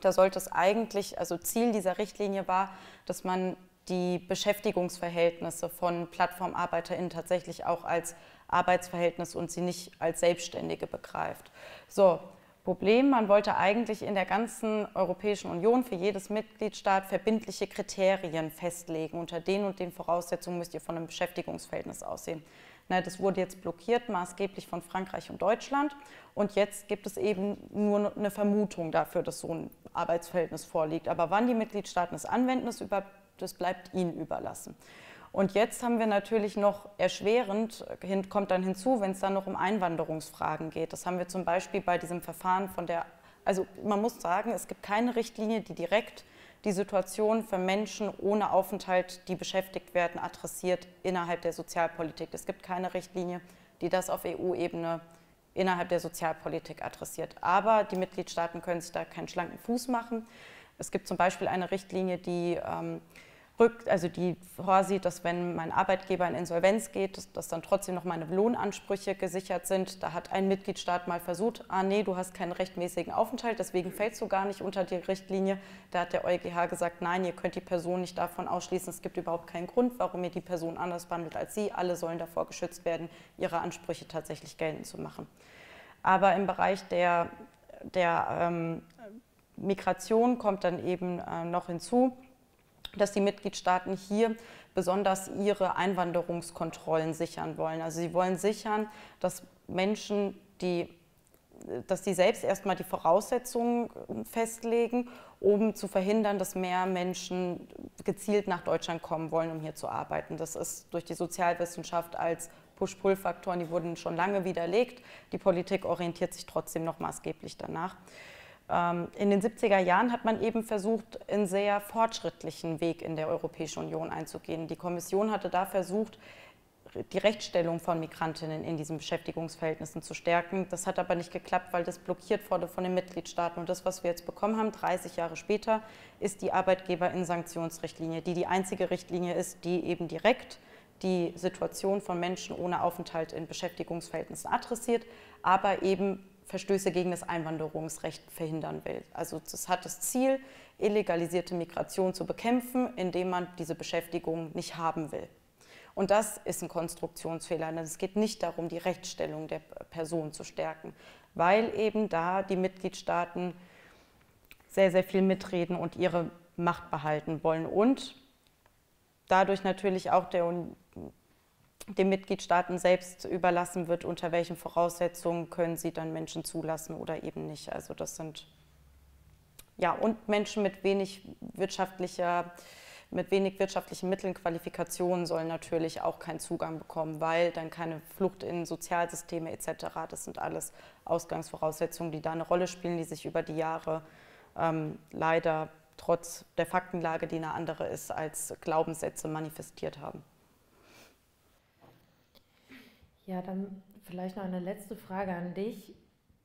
Da sollte es eigentlich, also Ziel dieser Richtlinie war, dass man die Beschäftigungsverhältnisse von PlattformarbeiterInnen tatsächlich auch als Arbeitsverhältnis und sie nicht als Selbstständige begreift. So, Problem, man wollte eigentlich in der ganzen Europäischen Union für jedes Mitgliedstaat verbindliche Kriterien festlegen. Unter den und den Voraussetzungen müsst ihr von einem Beschäftigungsverhältnis aussehen. Na, das wurde jetzt blockiert, maßgeblich von Frankreich und Deutschland. Und jetzt gibt es eben nur eine Vermutung dafür, dass so ein Arbeitsverhältnis vorliegt. Aber wann die Mitgliedstaaten es anwenden, das, das bleibt ihnen überlassen. Und jetzt haben wir natürlich noch erschwerend, kommt dann hinzu, wenn es dann noch um Einwanderungsfragen geht. Das haben wir zum Beispiel bei diesem Verfahren von der, also man muss sagen, es gibt keine Richtlinie, die direkt die Situation für Menschen ohne Aufenthalt, die beschäftigt werden, adressiert innerhalb der Sozialpolitik. Es gibt keine Richtlinie, die das auf EU-Ebene innerhalb der Sozialpolitik adressiert. Aber die Mitgliedstaaten können sich da keinen schlanken Fuß machen. Es gibt zum Beispiel eine Richtlinie, die ähm, rückt, also die vorsieht, dass wenn mein Arbeitgeber in Insolvenz geht, dass, dass, dann trotzdem noch meine Lohnansprüche gesichert sind. Da hat ein Mitgliedstaat mal versucht, ah nee, du hast keinen rechtmäßigen Aufenthalt, deswegen fällst du gar nicht unter die Richtlinie. Da hat der EuGH gesagt, nein, ihr könnt die Person nicht davon ausschließen, es gibt überhaupt keinen Grund, warum ihr die Person anders behandelt als sie. Alle sollen davor geschützt werden, ihre Ansprüche tatsächlich geltend zu machen. Aber im Bereich der, der ähm, Migration kommt dann eben äh, noch hinzu, dass die Mitgliedstaaten hier besonders ihre Einwanderungskontrollen sichern wollen. Also sie wollen sichern, dass Menschen, die dass sie selbst erstmal die Voraussetzungen festlegen, um zu verhindern, dass mehr Menschen gezielt nach Deutschland kommen wollen, um hier zu arbeiten. Das ist durch die Sozialwissenschaft als Push-Pull-Faktoren, die wurden schon lange widerlegt. Die Politik orientiert sich trotzdem noch maßgeblich danach. Ähm, in den 70er Jahren hat man eben versucht, einen sehr fortschrittlichen Weg in der Europäischen Union einzugehen. Die Kommission hatte da versucht, die Rechtsstellung von Migrantinnen in diesen Beschäftigungsverhältnissen zu stärken. Das hat aber nicht geklappt, weil das blockiert wurde von den Mitgliedstaaten. Und das, was wir jetzt bekommen haben, 30 Jahre später, ist die Arbeitgeberinnen-Sanktionsrichtlinie, die die einzige Richtlinie ist, die eben direkt die Situation von Menschen ohne Aufenthalt in Beschäftigungsverhältnissen adressiert, aber eben Verstöße gegen das Einwanderungsrecht verhindern will. Also es hat das Ziel, illegalisierte Migration zu bekämpfen, indem man diese Beschäftigung nicht haben will. Und das ist ein Konstruktionsfehler. Denn es geht nicht darum, die Rechtsstellung der Person zu stärken, weil eben da die Mitgliedstaaten sehr, sehr viel mitreden und ihre Macht behalten wollen und dadurch natürlich auch der den Mitgliedstaaten selbst überlassen wird, unter welchen Voraussetzungen können sie dann Menschen zulassen oder eben nicht. Also das sind ja und Menschen mit wenig wirtschaftlicher mit wenig wirtschaftlichen Mitteln, Qualifikationen sollen natürlich auch keinen Zugang bekommen, weil dann keine Flucht in Sozialsysteme etc. Das sind alles Ausgangsvoraussetzungen, die da eine Rolle spielen, die sich über die Jahre ähm, leider trotz der Faktenlage, die eine andere ist, als Glaubenssätze manifestiert haben. Ja, dann vielleicht noch eine letzte Frage an dich.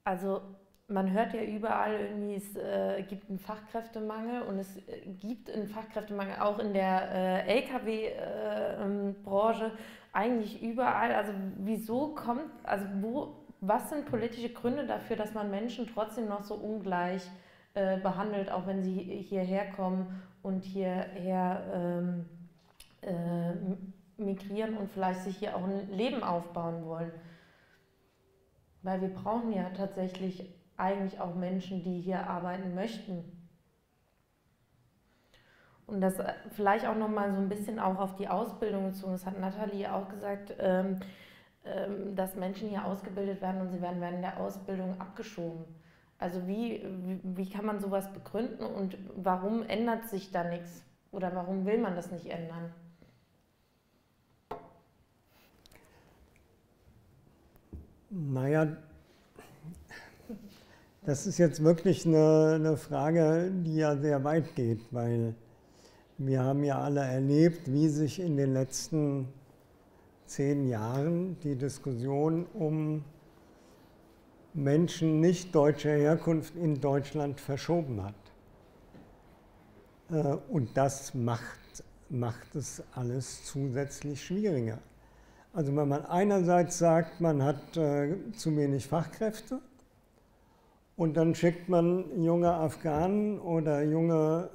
Also man hört ja überall irgendwie, es äh, gibt einen Fachkräftemangel und es äh, gibt einen Fachkräftemangel auch in der äh, Lkw-Branche, äh, eigentlich überall. Also wieso kommt, also wo, was sind politische Gründe dafür, dass man Menschen trotzdem noch so ungleich äh, behandelt, auch wenn sie hierher kommen und hierher ähm, äh, migrieren und vielleicht sich hier auch ein Leben aufbauen wollen. Weil wir brauchen ja tatsächlich eigentlich auch Menschen, die hier arbeiten möchten. Und das äh, vielleicht auch nochmal so ein bisschen auch auf die Ausbildung bezogen. Das hat Nathalie auch gesagt, ähm, ähm, dass Menschen hier ausgebildet werden und sie werden während der Ausbildung abgeschoben. Also wie, wie, wie kann man sowas begründen und warum ändert sich da nichts? Oder warum will man das nicht ändern? Naja, das ist jetzt wirklich eine, eine, Frage, die ja sehr weit geht, weil wir haben ja alle erlebt, wie sich in den letzten zehn Jahren die Diskussion um Menschen nicht deutscher Herkunft in Deutschland verschoben hat. Äh, und das macht, macht es alles zusätzlich schwieriger. Also wenn man einerseits sagt, man hat äh, zu wenig Fachkräfte und dann schickt man junge Afghanen oder junge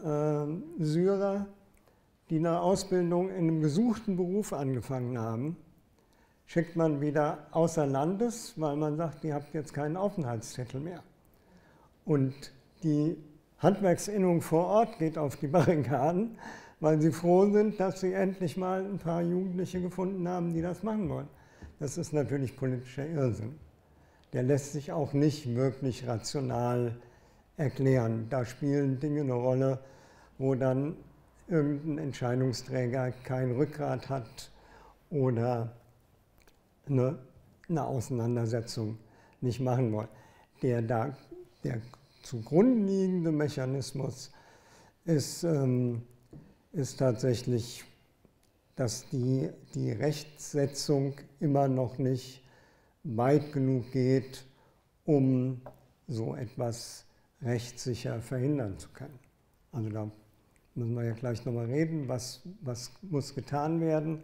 äh, Syrer, die eine Ausbildung in einem gesuchten Beruf angefangen haben, schickt man wieder außer Landes, weil man sagt, ihr habt jetzt keinen Aufenthaltstitel mehr. Und die Handwerksinnung vor Ort geht auf die Barrikaden, weil sie froh sind, dass sie endlich mal ein paar Jugendliche gefunden haben, die das machen wollen. Das ist natürlich politischer Irrsinn. Der lässt sich auch nicht wirklich rational erklären. Da spielen Dinge eine Rolle, wo dann irgendein Entscheidungsträger kein Rückgrat hat oder eine, eine Auseinandersetzung nicht machen will. Der, da, der zugrunde liegende Mechanismus ist, ähm, ist tatsächlich, dass die, die Rechtsetzung immer noch nicht weit genug geht, um so etwas rechtssicher verhindern zu können. Also da müssen wir ja gleich nochmal reden, was, was muss getan werden.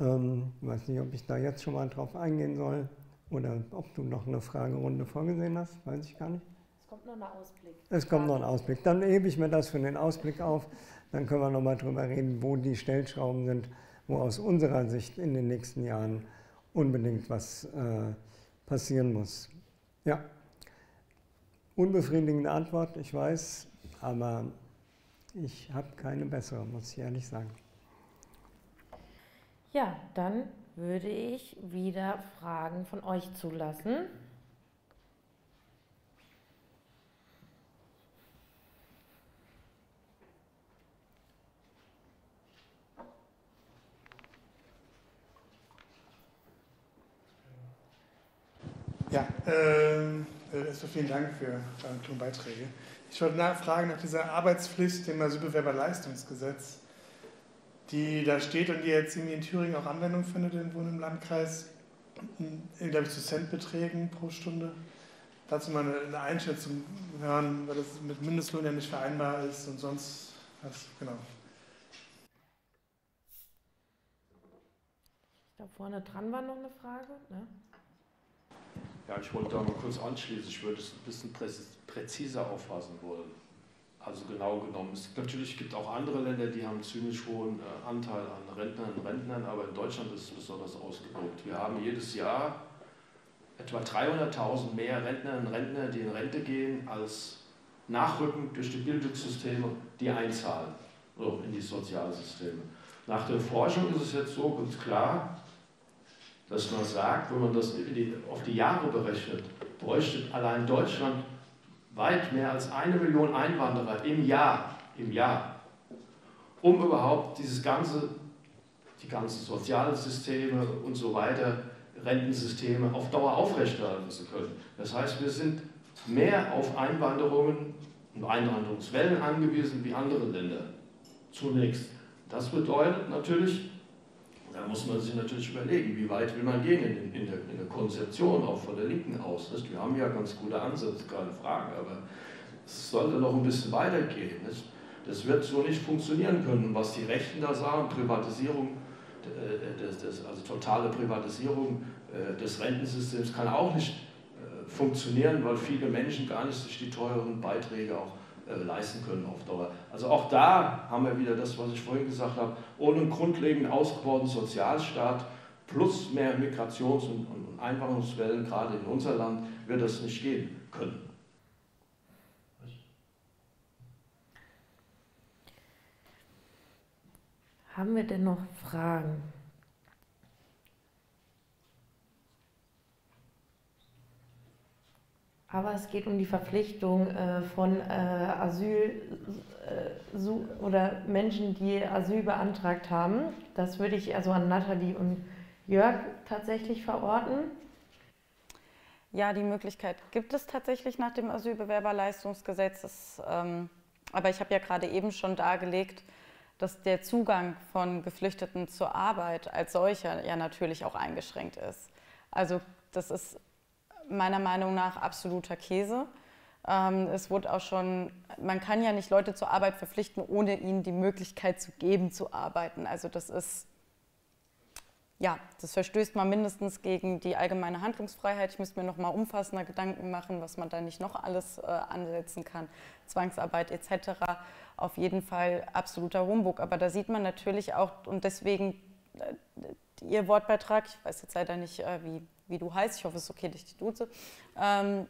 Ähm, ich weiß nicht, ob ich da jetzt schon mal drauf eingehen soll oder ob du noch eine Fragerunde vorgesehen hast, weiß ich gar nicht. Es kommt noch ein Ausblick. Es kommt noch ein Ausblick. Dann hebe ich mir das für den Ausblick auf. Dann können wir nochmal drüber reden, wo die Stellschrauben sind, wo aus unserer Sicht in den nächsten Jahren unbedingt was äh, passieren muss. Ja, unbefriedigende Antwort, ich weiß, aber ich habe keine bessere, muss ich ehrlich sagen. Ja, dann würde ich wieder Fragen von euch zulassen. Ja, äh, erstmal vielen Dank für eure klugen Beiträge. Ich wollte nachfragen nach dieser Arbeitspflicht dem Asylbewerberleistungsgesetz, die da steht und die jetzt irgendwie in Thüringen auch Anwendung findet, irgendwo im Landkreis, glaube ich, zu Centbeträgen pro Stunde. Dazu mal eine Einschätzung hören, weil das mit Mindestlohn ja nicht vereinbar ist und sonst was, genau. Da vorne dran war noch eine Frage. Ne? Ja, ich wollte da mal kurz anschließen. Ich würde es ein bisschen präziser auffassen wollen. Also genau genommen. Es natürlich gibt auch andere Länder, die haben ziemlich hohen äh, Anteil an Rentnerinnen und Rentnern, aber in Deutschland ist es besonders ausgeprägt. Wir haben jedes Jahr etwa 300.000 mehr Rentnerinnen und Rentner, die in Rente gehen, als nachrückend durch die Bildungssysteme, die einzahlen in die Sozialsysteme. Nach der Forschung ist es jetzt so ganz klar, dass man sagt, wenn man das auf die Jahre berechnet, bräuchte allein Deutschland weit mehr als eine Million Einwanderer im Jahr, im Jahr, um überhaupt dieses ganze, die ganzen Sozialsysteme und so weiter, Rentensysteme auf Dauer aufrechterhalten zu können. Das heißt, wir sind mehr auf Einwanderungen und Einwanderungswellen angewiesen wie andere Länder. Zunächst. Das bedeutet natürlich, da muss man sich natürlich überlegen, wie weit will man gehen in, in, der, in der, Konzeption, auch von der Linken aus. Nicht? Wir haben ja ganz gute Ansätze, keine Frage, aber es sollte noch ein bisschen weitergehen. Nicht? Das wird so nicht funktionieren können. Was die Rechten da sagen, Privatisierung, äh, das, das, also totale Privatisierung äh, des Rentensystems kann auch nicht äh, funktionieren, weil viele Menschen gar nicht sich die teuren Beiträge auch leisten können auf Dauer. Also auch da haben wir wieder das, was ich vorhin gesagt habe, ohne einen grundlegend ausgebauten Sozialstaat plus mehr Migrations- und, und Einwanderungswellen, gerade in unser Land, wird das nicht gehen können. Haben wir denn noch Fragen? Aber es geht um die Verpflichtung äh, von äh, Asyl äh, oder Menschen, die Asyl beantragt haben. Das würde ich also an Nathalie und Jörg tatsächlich verorten. Ja, die Möglichkeit gibt es tatsächlich nach dem Asylbewerberleistungsgesetz. Das, ähm, aber ich habe ja gerade eben schon dargelegt, dass der Zugang von Geflüchteten zur Arbeit als solcher ja natürlich auch eingeschränkt ist. Also das ist meiner Meinung nach absoluter Käse. Ähm, es wurde auch schon, man kann ja nicht Leute zur Arbeit verpflichten, ohne ihnen die Möglichkeit zu geben, zu arbeiten. Also das ist, ja, das verstößt mal mindestens gegen die allgemeine Handlungsfreiheit. Ich müsste mir noch mal umfassender Gedanken machen, was man da nicht noch alles äh, ansetzen kann. Zwangsarbeit etc. Auf jeden Fall absoluter Humbug. Aber da sieht man natürlich auch, und deswegen äh, Ihr Wortbeitrag, ich weiß jetzt leider nicht, äh, wie, wie du heißt, ich hoffe, es ist okay, dich die duze, ähm,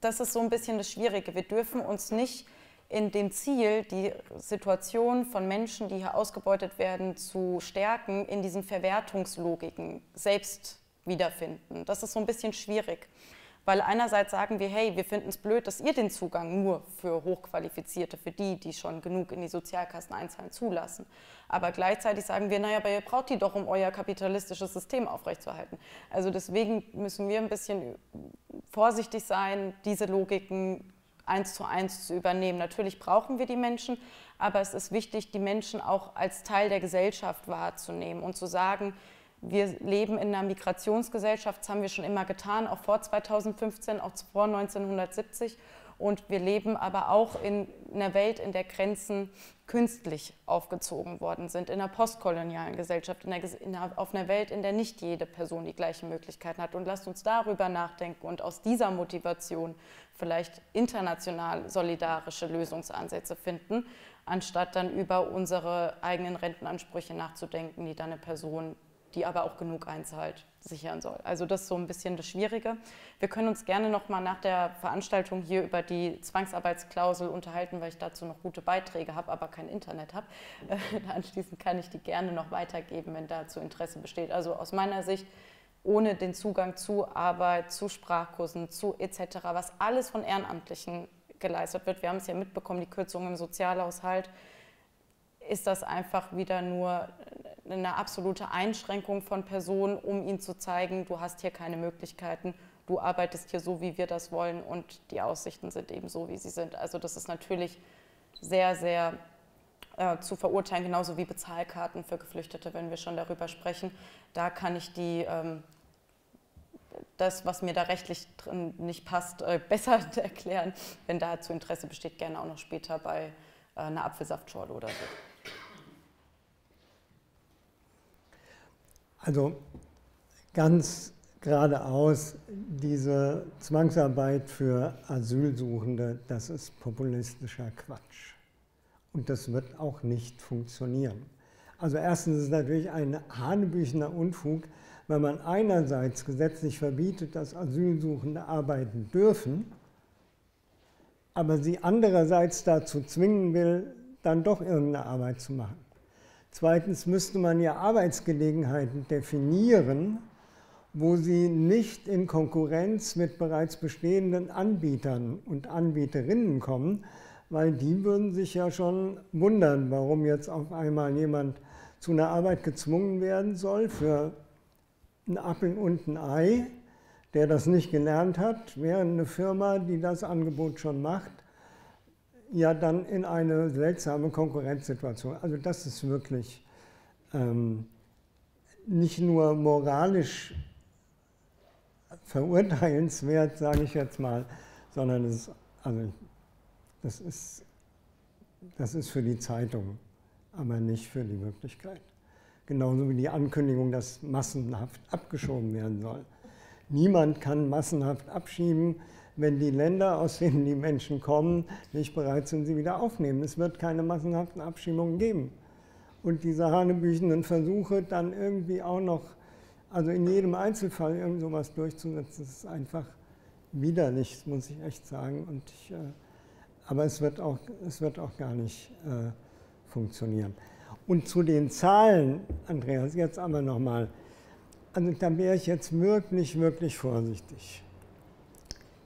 das ist so ein bisschen das Schwierige. Wir dürfen uns nicht in dem Ziel, die Situation von Menschen, die hier ausgebeutet werden, zu stärken, in diesen Verwertungslogiken selbst wiederfinden. Das ist so ein bisschen schwierig. Weil einerseits sagen wir, hey, wir finden es blöd, dass ihr den Zugang nur für Hochqualifizierte, für die, die schon genug in die Sozialkassen einzahlen, zulassen. Aber gleichzeitig sagen wir, naja, aber ihr braucht die doch, um euer kapitalistisches System aufrechtzuerhalten. Also deswegen müssen wir ein bisschen vorsichtig sein, diese Logiken eins zu eins zu übernehmen. Natürlich brauchen wir die Menschen, aber es ist wichtig, die Menschen auch als Teil der Gesellschaft wahrzunehmen und zu sagen, wir leben in einer Migrationsgesellschaft, das haben wir schon immer getan, auch vor 2015, auch vor 1970. Und wir leben aber auch in einer Welt, in der Grenzen künstlich aufgezogen worden sind, in einer postkolonialen Gesellschaft, in einer, in einer, auf einer Welt, in der nicht jede Person die gleichen Möglichkeiten hat. Und lasst uns darüber nachdenken und aus dieser Motivation vielleicht international solidarische Lösungsansätze finden, anstatt dann über unsere eigenen Rentenansprüche nachzudenken, die dann eine Person die aber auch genug einzahlt, sichern soll. Also das ist so ein bisschen das Schwierige. Wir können uns gerne noch mal nach der Veranstaltung hier über die Zwangsarbeitsklausel unterhalten, weil ich dazu noch gute Beiträge habe, aber kein Internet habe. Äh, anschließend kann ich die gerne noch weitergeben, wenn dazu Interesse besteht. Also aus meiner Sicht ohne den Zugang zu Arbeit, zu Sprachkursen, zu etc., was alles von Ehrenamtlichen geleistet wird. Wir haben es ja mitbekommen, die Kürzungen im Sozialhaushalt, ist das einfach wieder nur eine absolute Einschränkung von Personen, um ihnen zu zeigen, du hast hier keine Möglichkeiten, du arbeitest hier so, wie wir das wollen und die Aussichten sind eben so, wie sie sind. Also das ist natürlich sehr, sehr äh, zu verurteilen, genauso wie Bezahlkarten für Geflüchtete, wenn wir schon darüber sprechen. Da kann ich die, ähm, das, was mir da rechtlich drin nicht passt, äh, besser erklären. Wenn dazu Interesse besteht, gerne auch noch später bei äh, einer Apfelsaftschorle oder so. Also ganz geradeaus, diese Zwangsarbeit für Asylsuchende, das ist populistischer Quatsch. Und das wird auch nicht funktionieren. Also erstens ist es natürlich ein hanebüchener Unfug, weil man einerseits gesetzlich verbietet, dass Asylsuchende arbeiten dürfen, aber sie andererseits dazu zwingen will, dann doch irgendeine Arbeit zu machen. Zweitens müsste man ja Arbeitsgelegenheiten definieren, wo sie nicht in Konkurrenz mit bereits bestehenden Anbietern und Anbieterinnen kommen, weil die würden sich ja schon wundern, warum jetzt auf einmal jemand zu einer Arbeit gezwungen werden soll für einen Apfel und ein Ei, der das nicht gelernt hat, während eine Firma, die das Angebot schon macht, ja dann in eine seltsame Konkurrenzsituation. Also das ist wirklich ähm, nicht nur moralisch verurteilenswert, sage ich jetzt mal, sondern es, also das, ist, das ist für die Zeitung, aber nicht für die Wirklichkeit. Genauso wie die Ankündigung, dass massenhaft abgeschoben werden soll. Niemand kann massenhaft abschieben, wenn die Länder, aus denen die Menschen kommen, nicht bereit sind, sie wieder aufnehmen. Es wird keine massenhaften Abschiebungen geben. Und diese hanebüchenden Versuche, dann irgendwie auch noch, also in jedem Einzelfall irgend sowas durchzusetzen, ist einfach widerlich, muss ich echt sagen. Und ich, äh, aber es wird, auch, es wird auch gar nicht äh, funktionieren. Und zu den Zahlen, Andreas, jetzt aber nochmal. Also da wäre ich jetzt wirklich, wirklich vorsichtig.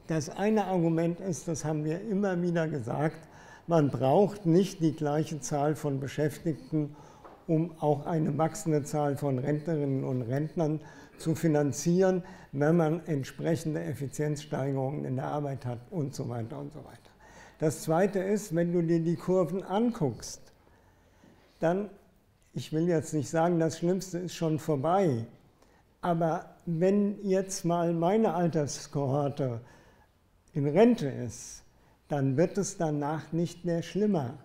Das eine Argument ist, das haben wir immer wieder gesagt, man braucht nicht die gleiche Zahl von Beschäftigten, um auch eine wachsende Zahl von Rentnerinnen und Rentnern zu finanzieren, wenn man entsprechende Effizienzsteigerungen in der Arbeit hat und so weiter und so weiter. Das Zweite ist, wenn du dir die Kurven anguckst, dann, ich will jetzt nicht sagen, das Schlimmste ist schon vorbei, aber wenn jetzt mal meine Alterskohorte in Rente ist, dann wird es danach nicht mehr schlimmer,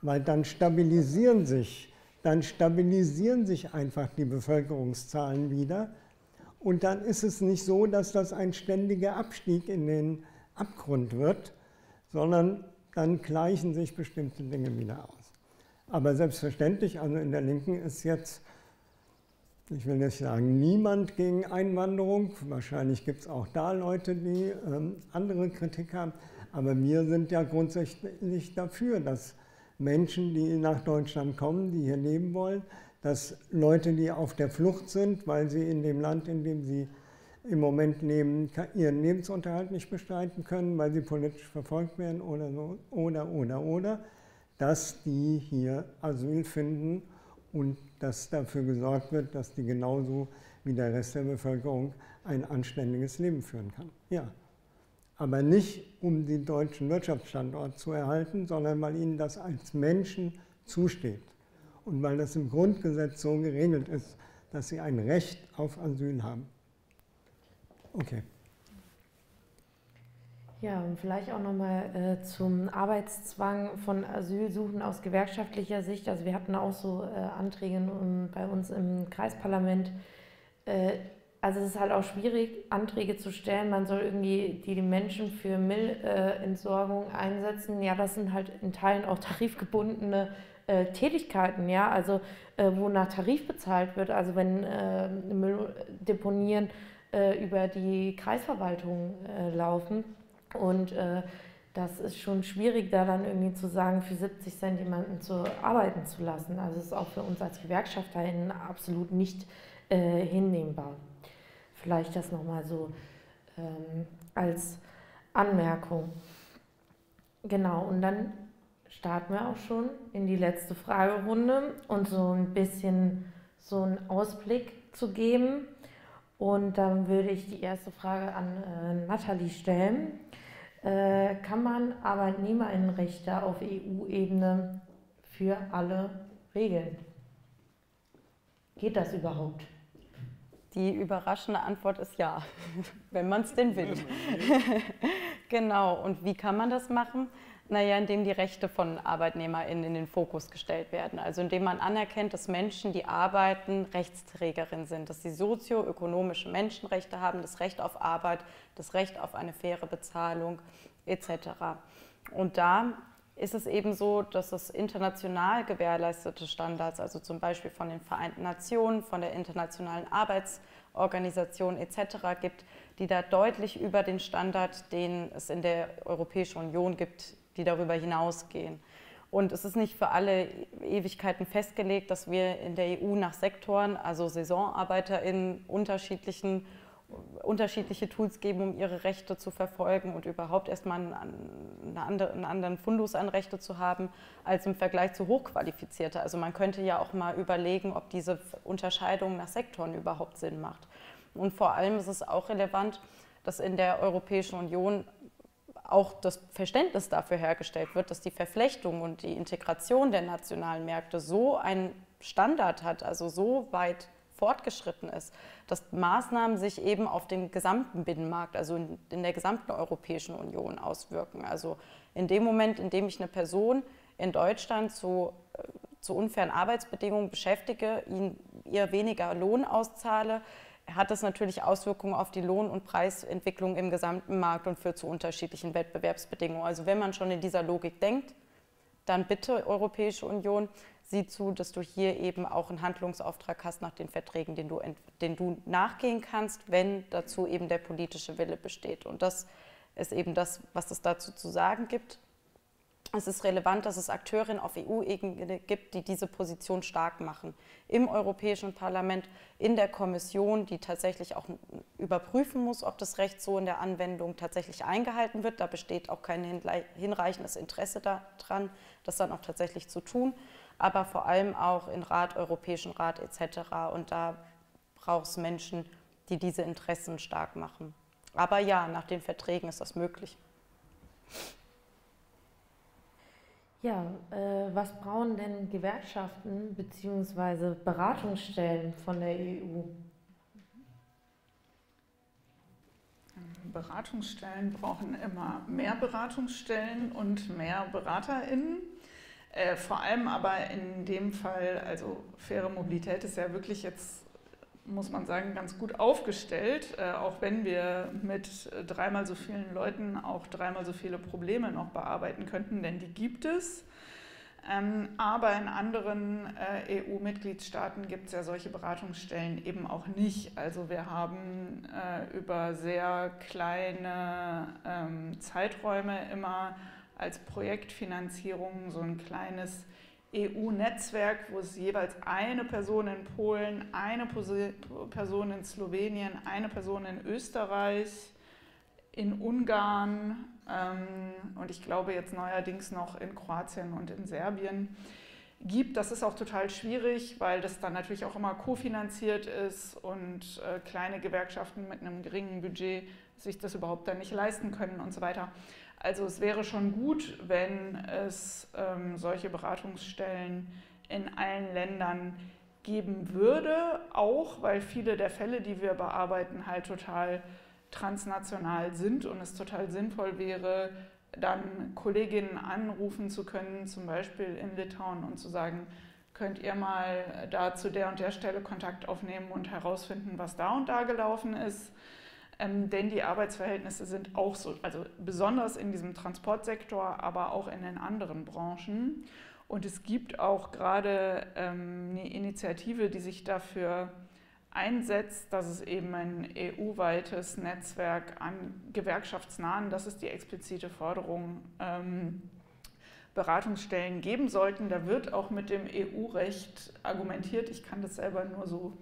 weil dann stabilisieren sich, dann stabilisieren sich einfach die Bevölkerungszahlen wieder und dann ist es nicht so, dass das ein ständiger Abstieg in den Abgrund wird, sondern dann gleichen sich bestimmte Dinge wieder aus. Aber selbstverständlich, also in der Linken ist jetzt, ich will nicht sagen, niemand gegen Einwanderung. Wahrscheinlich gibt es auch da Leute, die ähm, andere Kritik haben. Aber wir sind ja grundsätzlich dafür, dass Menschen, die nach Deutschland kommen, die hier leben wollen, dass Leute, die auf der Flucht sind, weil sie in dem Land, in dem sie im Moment leben, ihren Lebensunterhalt nicht bestreiten können, weil sie politisch verfolgt werden oder so, oder, oder, oder, dass die hier Asyl finden und dass dafür gesorgt wird, dass die genauso wie der Rest der Bevölkerung ein anständiges Leben führen kann. Ja. Aber nicht, um den deutschen Wirtschaftsstandort zu erhalten, sondern weil ihnen das als Menschen zusteht und weil das im Grundgesetz so geregelt ist, dass sie ein Recht auf Asyl haben. Okay. Ja, und vielleicht auch nochmal äh, zum Arbeitszwang von Asylsuchen aus gewerkschaftlicher Sicht. Also wir hatten auch so äh, Anträge um, bei uns im Kreisparlament. Äh, also es ist halt auch schwierig, Anträge zu stellen. Man soll irgendwie die, die Menschen für Müllentsorgung einsetzen. Ja, das sind halt in Teilen auch tarifgebundene äh, Tätigkeiten, ja, also äh, wo nach Tarif bezahlt wird, also wenn äh, Mülldeponieren äh, über die Kreisverwaltung äh, laufen und äh, das ist schon schwierig, da dann irgendwie zu sagen, für 70 Cent jemanden zu arbeiten zu lassen. Also es ist auch für uns als GewerkschafterInnen absolut nicht äh, hinnehmbar. Vielleicht das nochmal so ähm, als Anmerkung. Genau, und dann starten wir auch schon in die letzte Fragerunde und so ein bisschen so einen Ausblick zu geben. Und dann würde ich die erste Frage an äh, Nathalie stellen. Äh, kann man Arbeitnehmerinnenrechte auf EU-Ebene für alle regeln? Geht das überhaupt? Die überraschende Antwort ist ja, wenn man es denn will. genau, und wie kann man das machen? Naja, indem die Rechte von ArbeitnehmerInnen in den Fokus gestellt werden. Also indem man anerkennt, dass Menschen, die arbeiten, Rechtsträgerin sind, dass sie sozioökonomische Menschenrechte haben, das Recht auf Arbeit, das Recht auf eine faire Bezahlung etc. Und da ist es eben so, dass es international gewährleistete Standards, also zum Beispiel von den Vereinten Nationen, von der Internationalen Arbeitsorganisation etc. gibt, die da deutlich über den Standard, den es in der Europäischen Union gibt, die darüber hinausgehen. Und es ist nicht für alle Ewigkeiten festgelegt, dass wir in der EU nach Sektoren, also Saisonarbeiter in unterschiedlichen unterschiedliche Tools geben, um ihre Rechte zu verfolgen und überhaupt erstmal einen, einen anderen Fundus an Rechte zu haben, als im Vergleich zu Hochqualifizierte. Also man könnte ja auch mal überlegen, ob diese Unterscheidung nach Sektoren überhaupt Sinn macht. Und vor allem ist es auch relevant, dass in der Europäischen Union auch das Verständnis dafür hergestellt wird, dass die Verflechtung und die Integration der nationalen Märkte so einen Standard hat, also so weit fortgeschritten ist, dass Maßnahmen sich eben auf den gesamten Binnenmarkt, also in, in der gesamten Europäischen Union auswirken. Also in dem Moment, in dem ich eine Person in Deutschland zu, äh, zu unfairen Arbeitsbedingungen beschäftige, ihn, ihr weniger Lohn auszahle, hat das natürlich Auswirkungen auf die Lohn- und Preisentwicklung im gesamten Markt und führt zu unterschiedlichen Wettbewerbsbedingungen. Also wenn man schon in dieser Logik denkt, dann bitte Europäische Union, sieh zu, dass du hier eben auch einen Handlungsauftrag hast nach den Verträgen, den du, den du nachgehen kannst, wenn dazu eben der politische Wille besteht. Und das ist eben das, was es dazu zu sagen gibt. Es ist relevant, dass es Akteurinnen auf EU-Ebene gibt, die diese Position stark machen. Im Europäischen Parlament, in der Kommission, die tatsächlich auch überprüfen muss, ob das Recht so in der Anwendung tatsächlich eingehalten wird. Da besteht auch kein hinreichendes Interesse daran, das dann auch tatsächlich zu tun. Aber vor allem auch in Rat, Europäischen Rat etc. Und da braucht es Menschen, die diese Interessen stark machen. Aber ja, nach den Verträgen ist das möglich. Ja, äh, was brauchen denn Gewerkschaften bzw. Beratungsstellen von der EU? Beratungsstellen brauchen immer mehr Beratungsstellen und mehr BeraterInnen. Äh, vor allem aber in dem Fall, also faire Mobilität ist ja wirklich jetzt, muss man sagen, ganz gut aufgestellt, äh, auch wenn wir mit dreimal so vielen Leuten auch dreimal so viele Probleme noch bearbeiten könnten, denn die gibt es. Ähm, aber in anderen äh, EU-Mitgliedstaaten gibt es ja solche Beratungsstellen eben auch nicht. Also wir haben äh, über sehr kleine ähm, Zeiträume immer als Projektfinanzierung so ein kleines EU-Netzwerk, wo es jeweils eine Person in Polen, eine Person in Slowenien, eine Person in Österreich, in Ungarn ähm, und ich glaube jetzt neuerdings noch in Kroatien und in Serbien gibt. Das ist auch total schwierig, weil das dann natürlich auch immer kofinanziert ist und äh, kleine Gewerkschaften mit einem geringen Budget sich das überhaupt dann nicht leisten können und so weiter. Also es wäre schon gut, wenn es ähm, solche Beratungsstellen in allen Ländern geben würde, auch weil viele der Fälle, die wir bearbeiten, halt total transnational sind und es total sinnvoll wäre, dann Kolleginnen anrufen zu können, zum Beispiel in Litauen und zu sagen, könnt ihr mal da zu der und der Stelle Kontakt aufnehmen und herausfinden, was da und da gelaufen ist. Ähm, denn die Arbeitsverhältnisse sind auch so, also besonders in diesem Transportsektor, aber auch in den anderen Branchen. Und es gibt auch gerade ähm, eine Initiative, die sich dafür einsetzt, dass es eben ein EU-weites Netzwerk an gewerkschaftsnahen, das ist die explizite Forderung, ähm, Beratungsstellen geben sollten. Da wird auch mit dem EU-Recht argumentiert. Ich kann das selber nur so,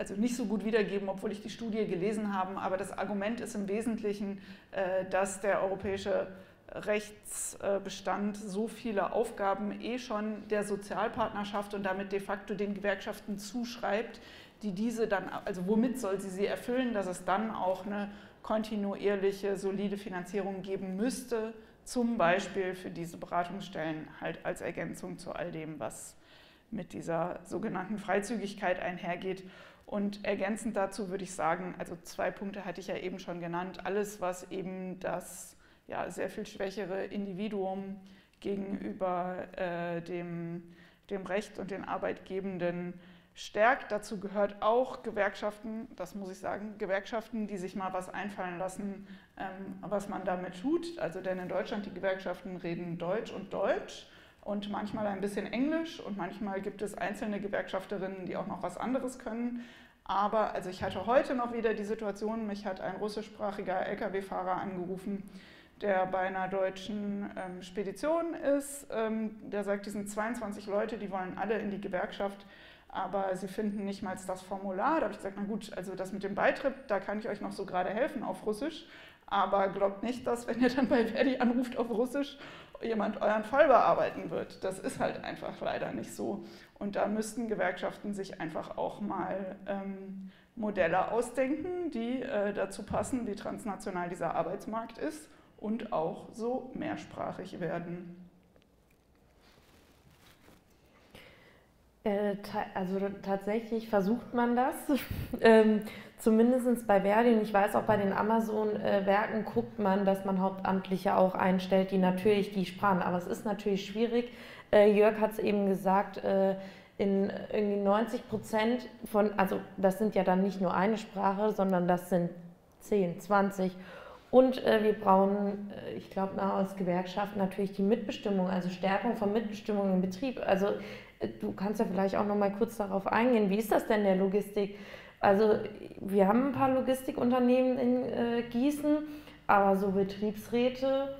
also nicht so gut wiedergeben, obwohl ich die Studie gelesen habe. Aber das Argument ist im Wesentlichen, äh, dass der europäische Rechtsbestand so viele Aufgaben eh schon der Sozialpartnerschaft und damit de facto den Gewerkschaften zuschreibt, die diese dann, also womit soll sie sie erfüllen, dass es dann auch eine kontinuierliche, solide Finanzierung geben müsste, zum Beispiel für diese Beratungsstellen halt als Ergänzung zu all dem, was mit dieser sogenannten Freizügigkeit einhergeht. Und ergänzend dazu würde ich sagen, also zwei Punkte hatte ich ja eben schon genannt, alles, was eben das ja, sehr viel schwächere Individuum gegenüber äh, dem, dem Recht und den Arbeitgebenden stärkt. Dazu gehört auch Gewerkschaften, das muss ich sagen, Gewerkschaften, die sich mal was einfallen lassen, ähm, was man damit tut. Also denn in Deutschland die Gewerkschaften reden Deutsch und Deutsch und manchmal ein bisschen Englisch und manchmal gibt es einzelne Gewerkschafterinnen, die auch noch was anderes können. Aber also ich hatte heute noch wieder die Situation, mich hat ein russischsprachiger Lkw-Fahrer angerufen, der bei einer deutschen ähm, Spedition ist. Ähm, der sagt, die sind 22 Leute, die wollen alle in die Gewerkschaft aber sie finden nicht mal das Formular. Da habe ich gesagt, na gut, also das mit dem Beitritt, da kann ich euch noch so gerade helfen auf Russisch, aber glaubt nicht, dass wenn ihr dann bei Verdi anruft auf Russisch, jemand euren Fall bearbeiten wird. Das ist halt einfach leider nicht so. Und da müssten Gewerkschaften sich einfach auch mal ähm, Modelle ausdenken, die äh, dazu passen, wie transnational dieser Arbeitsmarkt ist und auch so mehrsprachig werden. Äh, also tatsächlich versucht man das, ähm, zumindest bei Verdi und ich weiß auch bei den Amazon-Werken guckt man, dass man Hauptamtliche auch einstellt, die natürlich die Sprachen, aber es ist natürlich schwierig. Äh, Jörg hat es eben gesagt, äh, in irgendwie 90 Prozent von, also das sind ja dann nicht nur eine Sprache, sondern das sind 10, 20 und äh, wir brauchen, äh, ich glaube, als Gewerkschaft natürlich die Mitbestimmung, also Stärkung von Mitbestimmung im Betrieb. Also Du kannst ja vielleicht auch noch mal kurz darauf eingehen. Wie ist das denn der Logistik? Also wir haben ein paar Logistikunternehmen in äh, Gießen, aber so Betriebsräte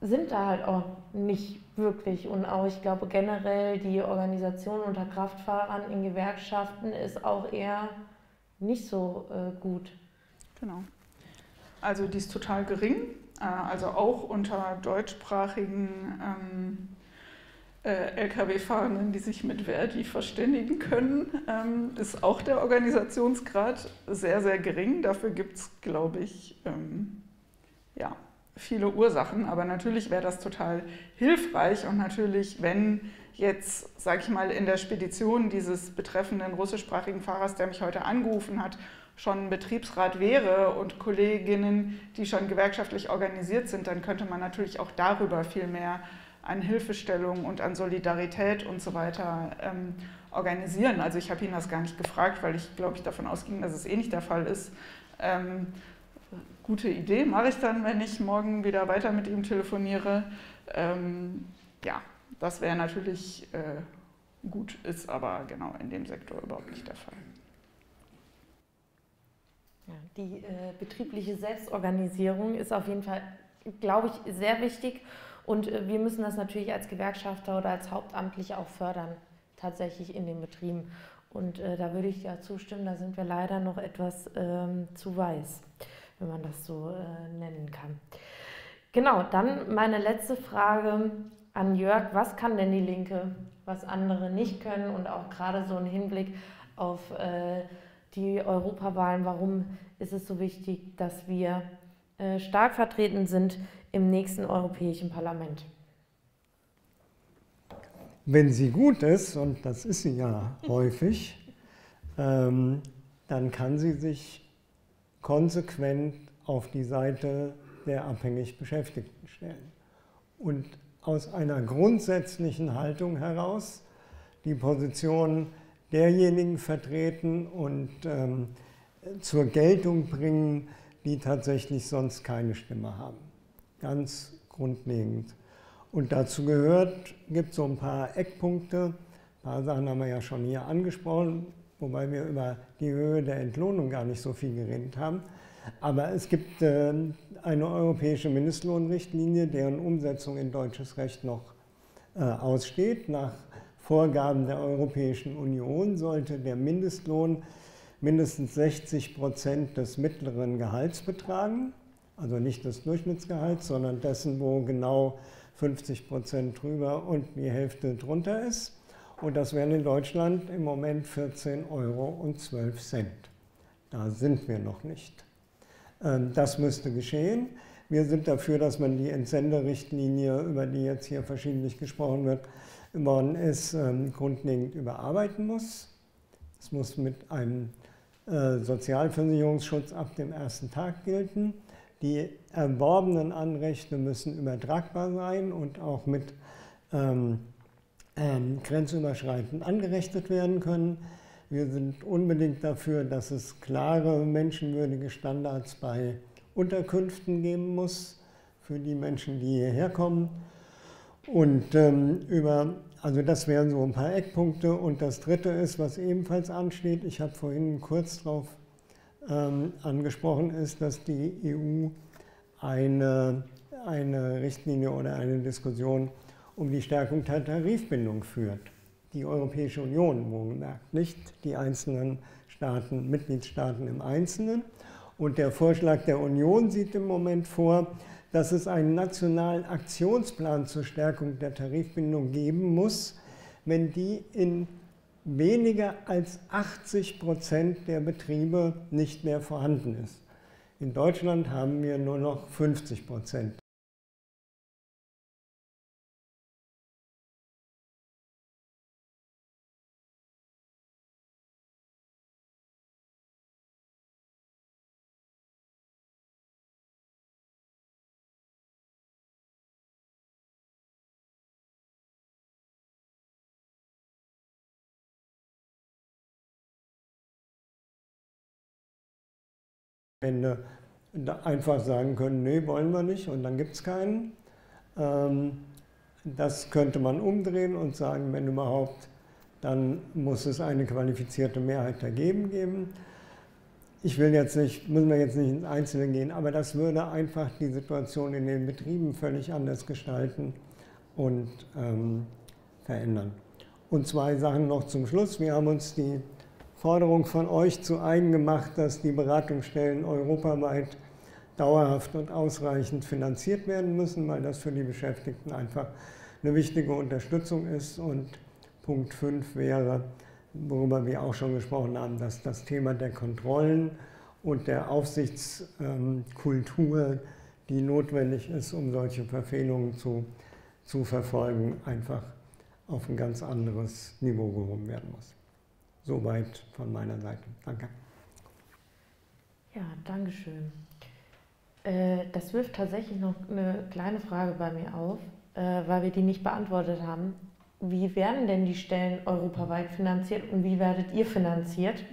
sind da halt auch nicht wirklich. Und auch ich glaube generell die Organisation unter Kraftfahrern in Gewerkschaften ist auch eher nicht so äh, gut. Genau. Also die ist total gering. Äh, also auch unter deutschsprachigen ähm, äh, Lkw-Fahrenden, die sich mit Verdi verständigen können, ähm, ist auch der Organisationsgrad sehr, sehr gering. Dafür gibt es, glaube ich, ähm, ja, viele Ursachen. Aber natürlich wäre das total hilfreich und natürlich, wenn jetzt, sage ich mal, in der Spedition dieses betreffenden russischsprachigen Fahrers, der mich heute angerufen hat, schon Betriebsrat wäre und Kolleginnen, die schon gewerkschaftlich organisiert sind, dann könnte man natürlich auch darüber viel mehr an Hilfestellung und an Solidarität und so weiter ähm, organisieren. Also ich habe ihn das gar nicht gefragt, weil ich glaube ich davon ausging, dass es eh nicht der Fall ist. Ähm, gute Idee, mache ich dann, wenn ich morgen wieder weiter mit ihm telefoniere. Ähm, ja, das wäre natürlich äh, gut, ist aber genau in dem Sektor überhaupt nicht der Fall. Ja, die äh, betriebliche Selbstorganisierung ist auf jeden Fall, glaube ich, sehr wichtig und äh, wir müssen das natürlich als Gewerkschafter oder als Hauptamtliche auch fördern, tatsächlich in den Betrieben. Und äh, da würde ich ja zustimmen, da sind wir leider noch etwas ähm, zu weiß, wenn man das so äh, nennen kann. Genau, dann meine letzte Frage an Jörg. Was kann denn die Linke, was andere nicht können und auch gerade so im Hinblick auf äh, die Europawahlen, warum ist es so wichtig, dass wir äh, stark vertreten sind im nächsten Europäischen Parlament. Wenn sie gut ist, und das ist sie ja häufig, ähm, dann kann sie sich konsequent auf die Seite der abhängig Beschäftigten stellen. Und aus einer grundsätzlichen Haltung heraus die Position derjenigen vertreten und ähm, zur Geltung bringen, die tatsächlich sonst keine Stimme haben. Ganz grundlegend. Und dazu gehört, gibt es so ein paar Eckpunkte. Ein paar Sachen haben wir ja schon hier angesprochen, wobei wir über die Höhe der Entlohnung gar nicht so viel geredet haben. Aber es gibt äh, eine europäische Mindestlohnrichtlinie, deren Umsetzung in deutsches Recht noch äh, aussteht. Nach Vorgaben der Europäischen Union sollte der Mindestlohn mindestens 60 Prozent des mittleren Gehalts betragen, also nicht des Durchschnittsgehalts, sondern dessen, wo genau 50 Prozent drüber und die Hälfte drunter ist. Und das wären in Deutschland im Moment 14 Euro und 12 Cent. Da sind wir noch nicht. Ähm, das müsste geschehen. Wir sind dafür, dass man die Entsenderichtlinie, über die jetzt hier verschiedentlich gesprochen wird, worden ist, ähm, grundlegend überarbeiten muss. Es muss mit einem äh, Sozialversicherungsschutz ab dem ersten Tag gelten. Die erworbenen Anrechte müssen übertragbar sein und auch mit ähm, ähm, grenzüberschreitend angerechnet werden können. Wir sind unbedingt dafür, dass es klare menschenwürdige Standards bei Unterkünften geben muss für die Menschen, die hierher kommen. Und ähm, über also das wären so ein paar Eckpunkte. Und das Dritte ist, was ebenfalls ansteht, ich habe vorhin kurz darauf ähm, angesprochen, ist, dass die EU eine, eine Richtlinie oder eine Diskussion um die Stärkung der Tarifbindung führt. Die Europäische Union, wohlgemerkt, nicht die einzelnen Staaten, Mitgliedstaaten im Einzelnen. Und der Vorschlag der Union sieht im Moment vor, dass es einen nationalen Aktionsplan zur Stärkung der Tarifbindung geben muss, wenn die in weniger als 80 Prozent der Betriebe nicht mehr vorhanden ist. In Deutschland haben wir nur noch 50 Prozent Ende einfach sagen können, nee, wollen wir nicht und dann gibt es keinen. Ähm, das könnte man umdrehen und sagen, wenn überhaupt, dann muss es eine qualifizierte Mehrheit dagegen geben. Ich will jetzt nicht, müssen wir jetzt nicht ins Einzelne gehen, aber das würde einfach die Situation in den Betrieben völlig anders gestalten und ähm, verändern. Und zwei Sachen noch zum Schluss. Wir haben uns die Forderung von euch zu eigen gemacht, dass die Beratungsstellen europaweit dauerhaft und ausreichend finanziert werden müssen, weil das für die Beschäftigten einfach eine wichtige Unterstützung ist. Und Punkt 5 wäre, worüber wir auch schon gesprochen haben, dass das Thema der Kontrollen und der Aufsichtskultur, die notwendig ist, um solche Verfehlungen zu, zu verfolgen, einfach auf ein ganz anderes Niveau gehoben werden muss. Soweit von meiner Seite. Danke. Ja, danke schön. Äh, das wirft tatsächlich noch eine kleine Frage bei mir auf, äh, weil wir die nicht beantwortet haben. Wie werden denn die Stellen europaweit finanziert und wie werdet ihr finanziert?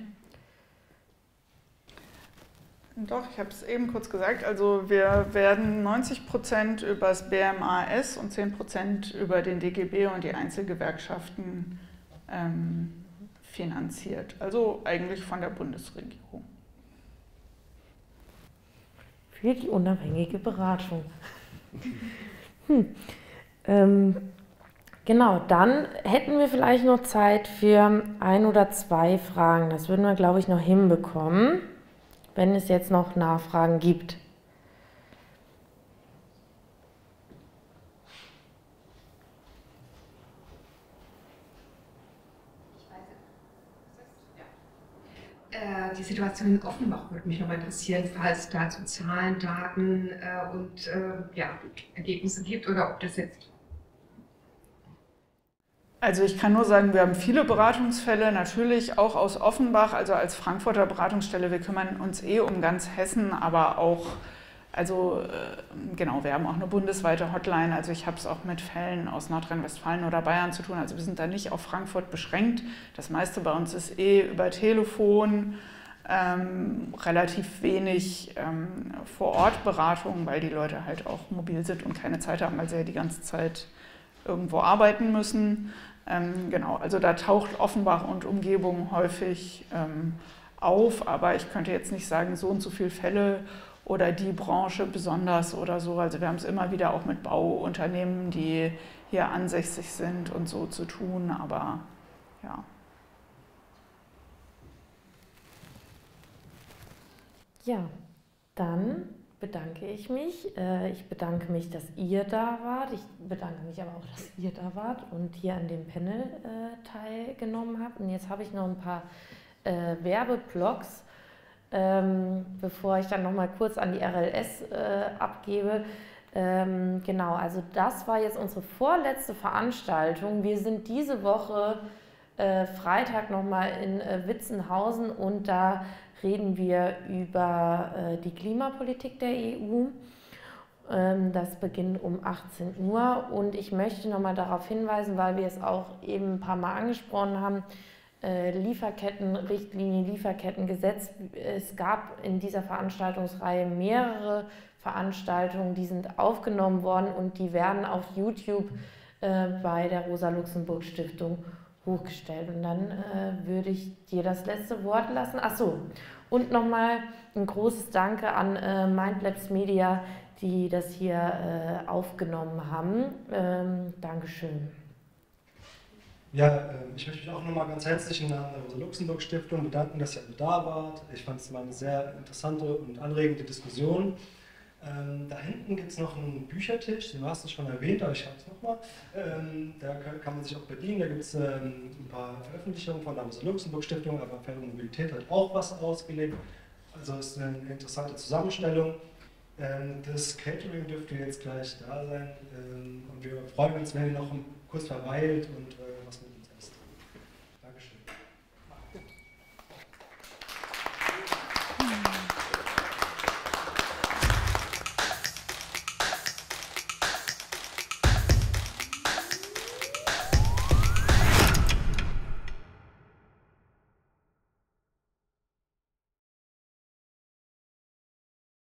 Doch, ich habe es eben kurz gesagt. Also wir werden 90 Prozent über das BMAS und 10 Prozent über den DGB und die Einzelgewerkschaften ähm, finanziert. Also eigentlich von der Bundesregierung. Für die unabhängige Beratung. Hm. Ähm, genau, dann hätten wir vielleicht noch Zeit für ein oder zwei Fragen. Das würden wir, glaube ich, noch hinbekommen wenn es jetzt noch Nachfragen gibt. Äh, die Situation in Offenbach würde mich noch interessieren, falls es dazu Zahlen, Daten äh, und äh, ja, Ergebnisse gibt oder ob das jetzt also ich kann nur sagen, wir haben viele Beratungsfälle, natürlich auch aus Offenbach, also als Frankfurter Beratungsstelle. Wir kümmern uns eh um ganz Hessen, aber auch, also äh, genau, wir haben auch eine bundesweite Hotline. Also ich habe es auch mit Fällen aus Nordrhein-Westfalen oder Bayern zu tun. Also wir sind da nicht auf Frankfurt beschränkt. Das meiste bei uns ist eh über Telefon. Ähm, relativ wenig ähm, Vor-Ort-Beratung, weil die Leute halt auch mobil sind und keine Zeit haben, weil sie ja die ganze Zeit irgendwo arbeiten müssen. Ähm, genau, also da taucht Offenbach und Umgebung häufig ähm, auf, aber ich könnte jetzt nicht sagen, so und so viele Fälle oder die Branche besonders oder so. Also wir haben es immer wieder auch mit Bauunternehmen, die hier ansässig sind und so zu tun, aber ja. Ja, dann bedanke ich mich. Äh, ich bedanke mich, dass ihr da wart. Ich bedanke mich aber auch, dass ihr da wart und hier an dem Panel äh, teilgenommen habt. Und jetzt habe ich noch ein paar äh, Werbeblogs, ähm, bevor ich dann noch mal kurz an die RLS abgebe. Ähm, genau, also das war jetzt unsere vorletzte Veranstaltung. Wir sind diese Woche Freitag noch mal in Witzenhausen und da reden wir über äh, die Klimapolitik der EU. Ähm, das beginnt um 18 Uhr und ich möchte nochmal darauf hinweisen, weil wir es auch eben ein paar Mal angesprochen haben, äh, Lieferkettenrichtlinie, Lieferkettengesetz. Es gab in dieser Veranstaltungsreihe mehrere Veranstaltungen, die sind aufgenommen worden und die werden auf YouTube äh, bei der Rosa-Luxemburg-Stiftung hochgestellt. Und dann äh, würde ich dir das letzte Wort lassen. Ach so, und nochmal ein großes Danke an äh, Mindlabs Media, die das hier äh, aufgenommen haben. Ähm, Dankeschön. Ja, äh, ich möchte mich auch nochmal ganz herzlich im Namen der Rosa-Luxemburg-Stiftung bedanken, dass ihr alle da wart. Ich fand es mal eine sehr interessante und anregende Diskussion. Ähm, da hinten gibt es noch einen Büchertisch, den hast du schon erwähnt, aber ich habe es nochmal. Ähm, da kann, kann, man sich auch bedienen. Da gibt es ähm, ein paar Veröffentlichungen von der Luxemburg-Stiftung, aber Faire Mobilität hat auch was ausgelegt. Also ist eine interessante Zusammenstellung. Ähm, das Catering dürfte jetzt gleich da sein ähm, und wir freuen uns, wenn ihr noch kurz verweilt und